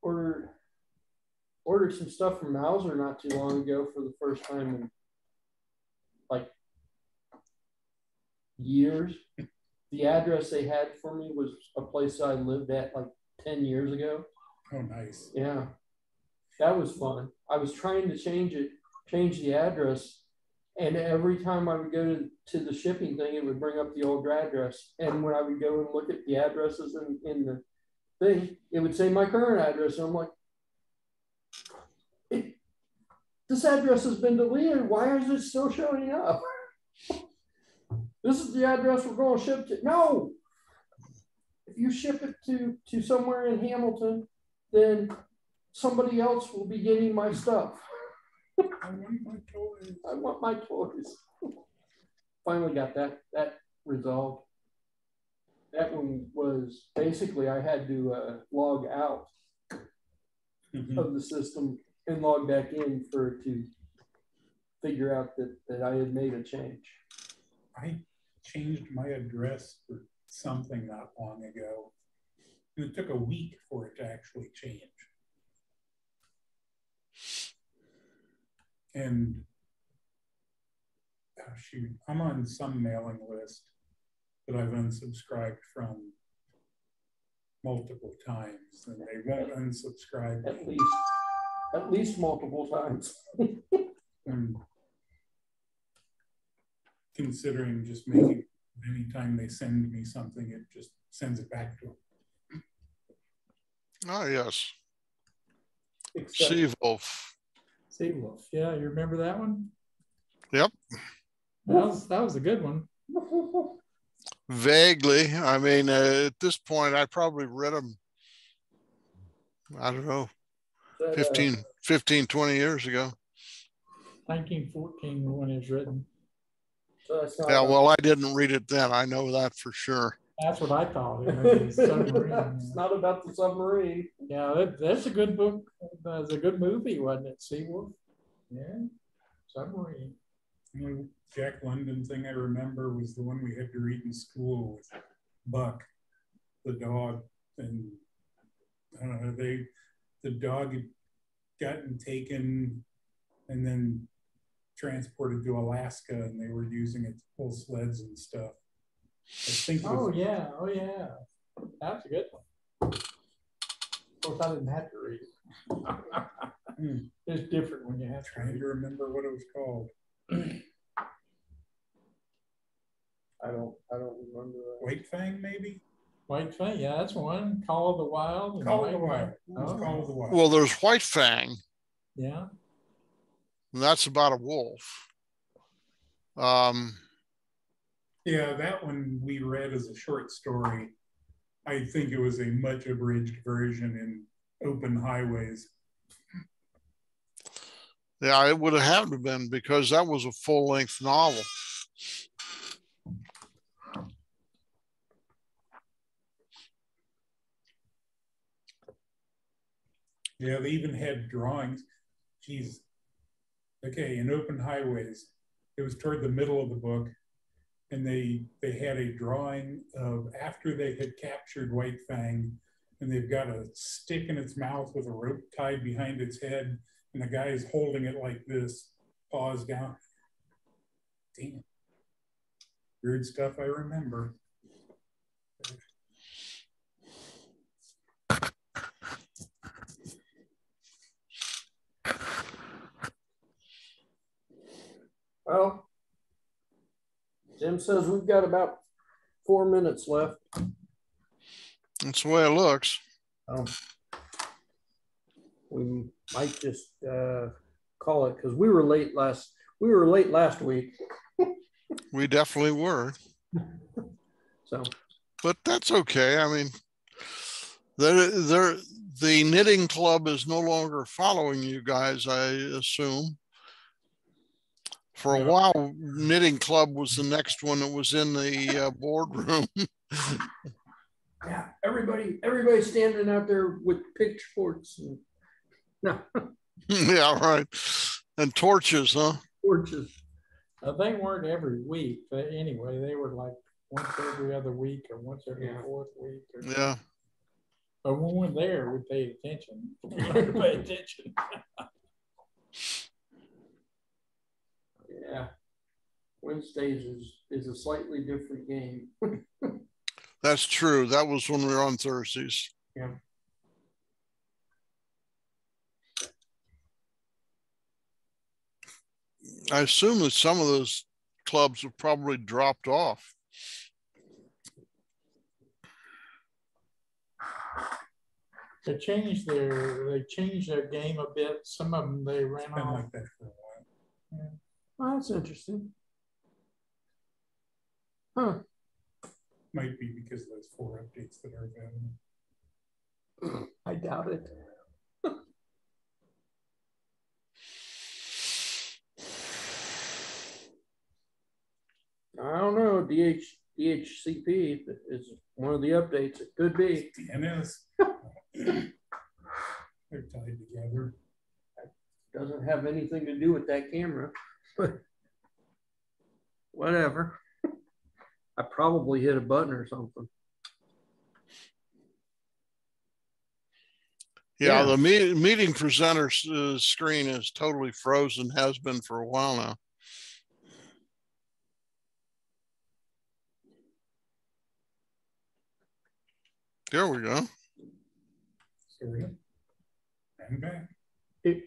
Ordered ordered some stuff from Mouser not too long ago for the first time in like years. The address they had for me was a place I lived at like 10 years ago. Oh, nice. Yeah. That was fun. I was trying to change it, change the address, and every time I would go to, to the shipping thing, it would bring up the old address. And when I would go and look at the addresses in, in the thing, it would say my current address. And I'm like, this address has been deleted. Why is it still showing up? this is the address we're going to ship to. No. If you ship it to, to somewhere in Hamilton, then somebody else will be getting my stuff. I toys. I want my toys. Finally got that that resolved. That one was basically I had to uh, log out mm-hmm. of the system and log back in for to figure out that, that I had made a change. I changed my address for something not long ago. It took a week for it to actually change. And oh, shoot, I'm on some mailing list that I've unsubscribed from multiple times, and they won't unsubscribe. At least, at least multiple times. And considering just making, anytime they send me something, it just sends it back to them. Ah, yes. Except- Sea Wolf. Sea Wolf. Yeah, you remember that one? Yep. That was that was a good one. Vaguely. I mean, uh, at this point, I probably read them, I don't know, that, uh, 15, 15, 20 years ago. 1914 when it was written. so Yeah, well, I didn't read it then. I know that for sure. That's what I thought. It's not about the submarine. Yeah, that, that's a good book. That's a good movie, wasn't it? Seawolf. Yeah, submarine. Jack London thing I remember was the one we had to read in school with Buck, the dog, and I don't know, they, the dog had gotten taken and then transported to Alaska and they were using it to pull sleds and stuff. I think Oh was, yeah, oh yeah, that's a good one. Of course, I didn't have to read it. Hmm. It's different when you have to trying to remember what it was called. I don't, I don't remember. that. White Fang, maybe? White Fang, yeah, that's one. Call of the Wild. and Call of the White Wild. Fang. It was Oh, Call of the Wild. Well, there's White Fang, Yeah, and that's about a wolf. Um, Yeah, that one we read as a short story. I think it was a much abridged version in Open Highways. yeah, it would have had to have been because that was a full length novel. Yeah, they even had drawings. Geez. Okay, in Open Highways, it was toward the middle of the book, and they they had a drawing of after they had captured White Fang, and they've got a stick in its mouth with a rope tied behind its head, and the guy is holding it like this, paws down. Damn. Weird stuff I remember. Well, Jim says we've got about four minutes left. That's the way it looks. Um, we might just uh, call it because we were late last. We were late last week, We definitely were, so but that's okay. I mean, there, there, the knitting club is no longer following you guys, I assume. For a Yeah. while, knitting club was the next one that was in the uh, boardroom. yeah, everybody, everybody standing out there with pitchforks and no yeah, right. And torches, huh? torches. uh, they weren't every week, but anyway, they were like once every other week or once every Yeah. fourth week. Or Yeah. But when we were there, we paid attention. We pay attention. Yeah, Wednesdays is is a slightly different game. That's true. That was when we were on Thursdays. Yeah. I assume that some of those clubs have probably dropped off. They changed their they changed their game a bit. Some of them they ran Been off. like that for a while. Oh, that's interesting. Huh. Might be because of those four updates that are available. I doubt it. I don't know. DH DHCP is one of the updates. It could be. DNS. They're tied together. It doesn't have anything to do with that camera, but whatever. I probably hit a button or something. Yeah, Yeah. the me- meeting presenter uh, screen is totally frozen, has been for a while now. There we go. Sort of. And back. It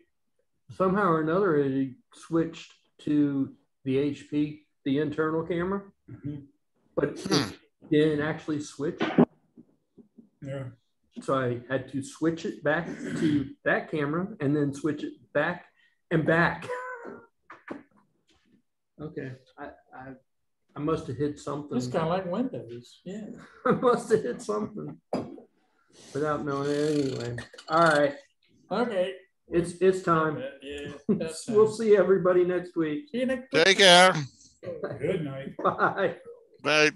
somehow or another it switched to the HP, the internal camera, Mhm. but Hmm. it didn't actually switch. Yeah, So I had to switch it back to that camera and then switch it back and back. Okay, I I, I must have hit something. It's kind of like Windows, yeah. I must have hit something without knowing it anyway. All right, Okay. It's it's time. Yeah, that's We'll see everybody next week. See you next week. Take care. good night. Bye. Bye.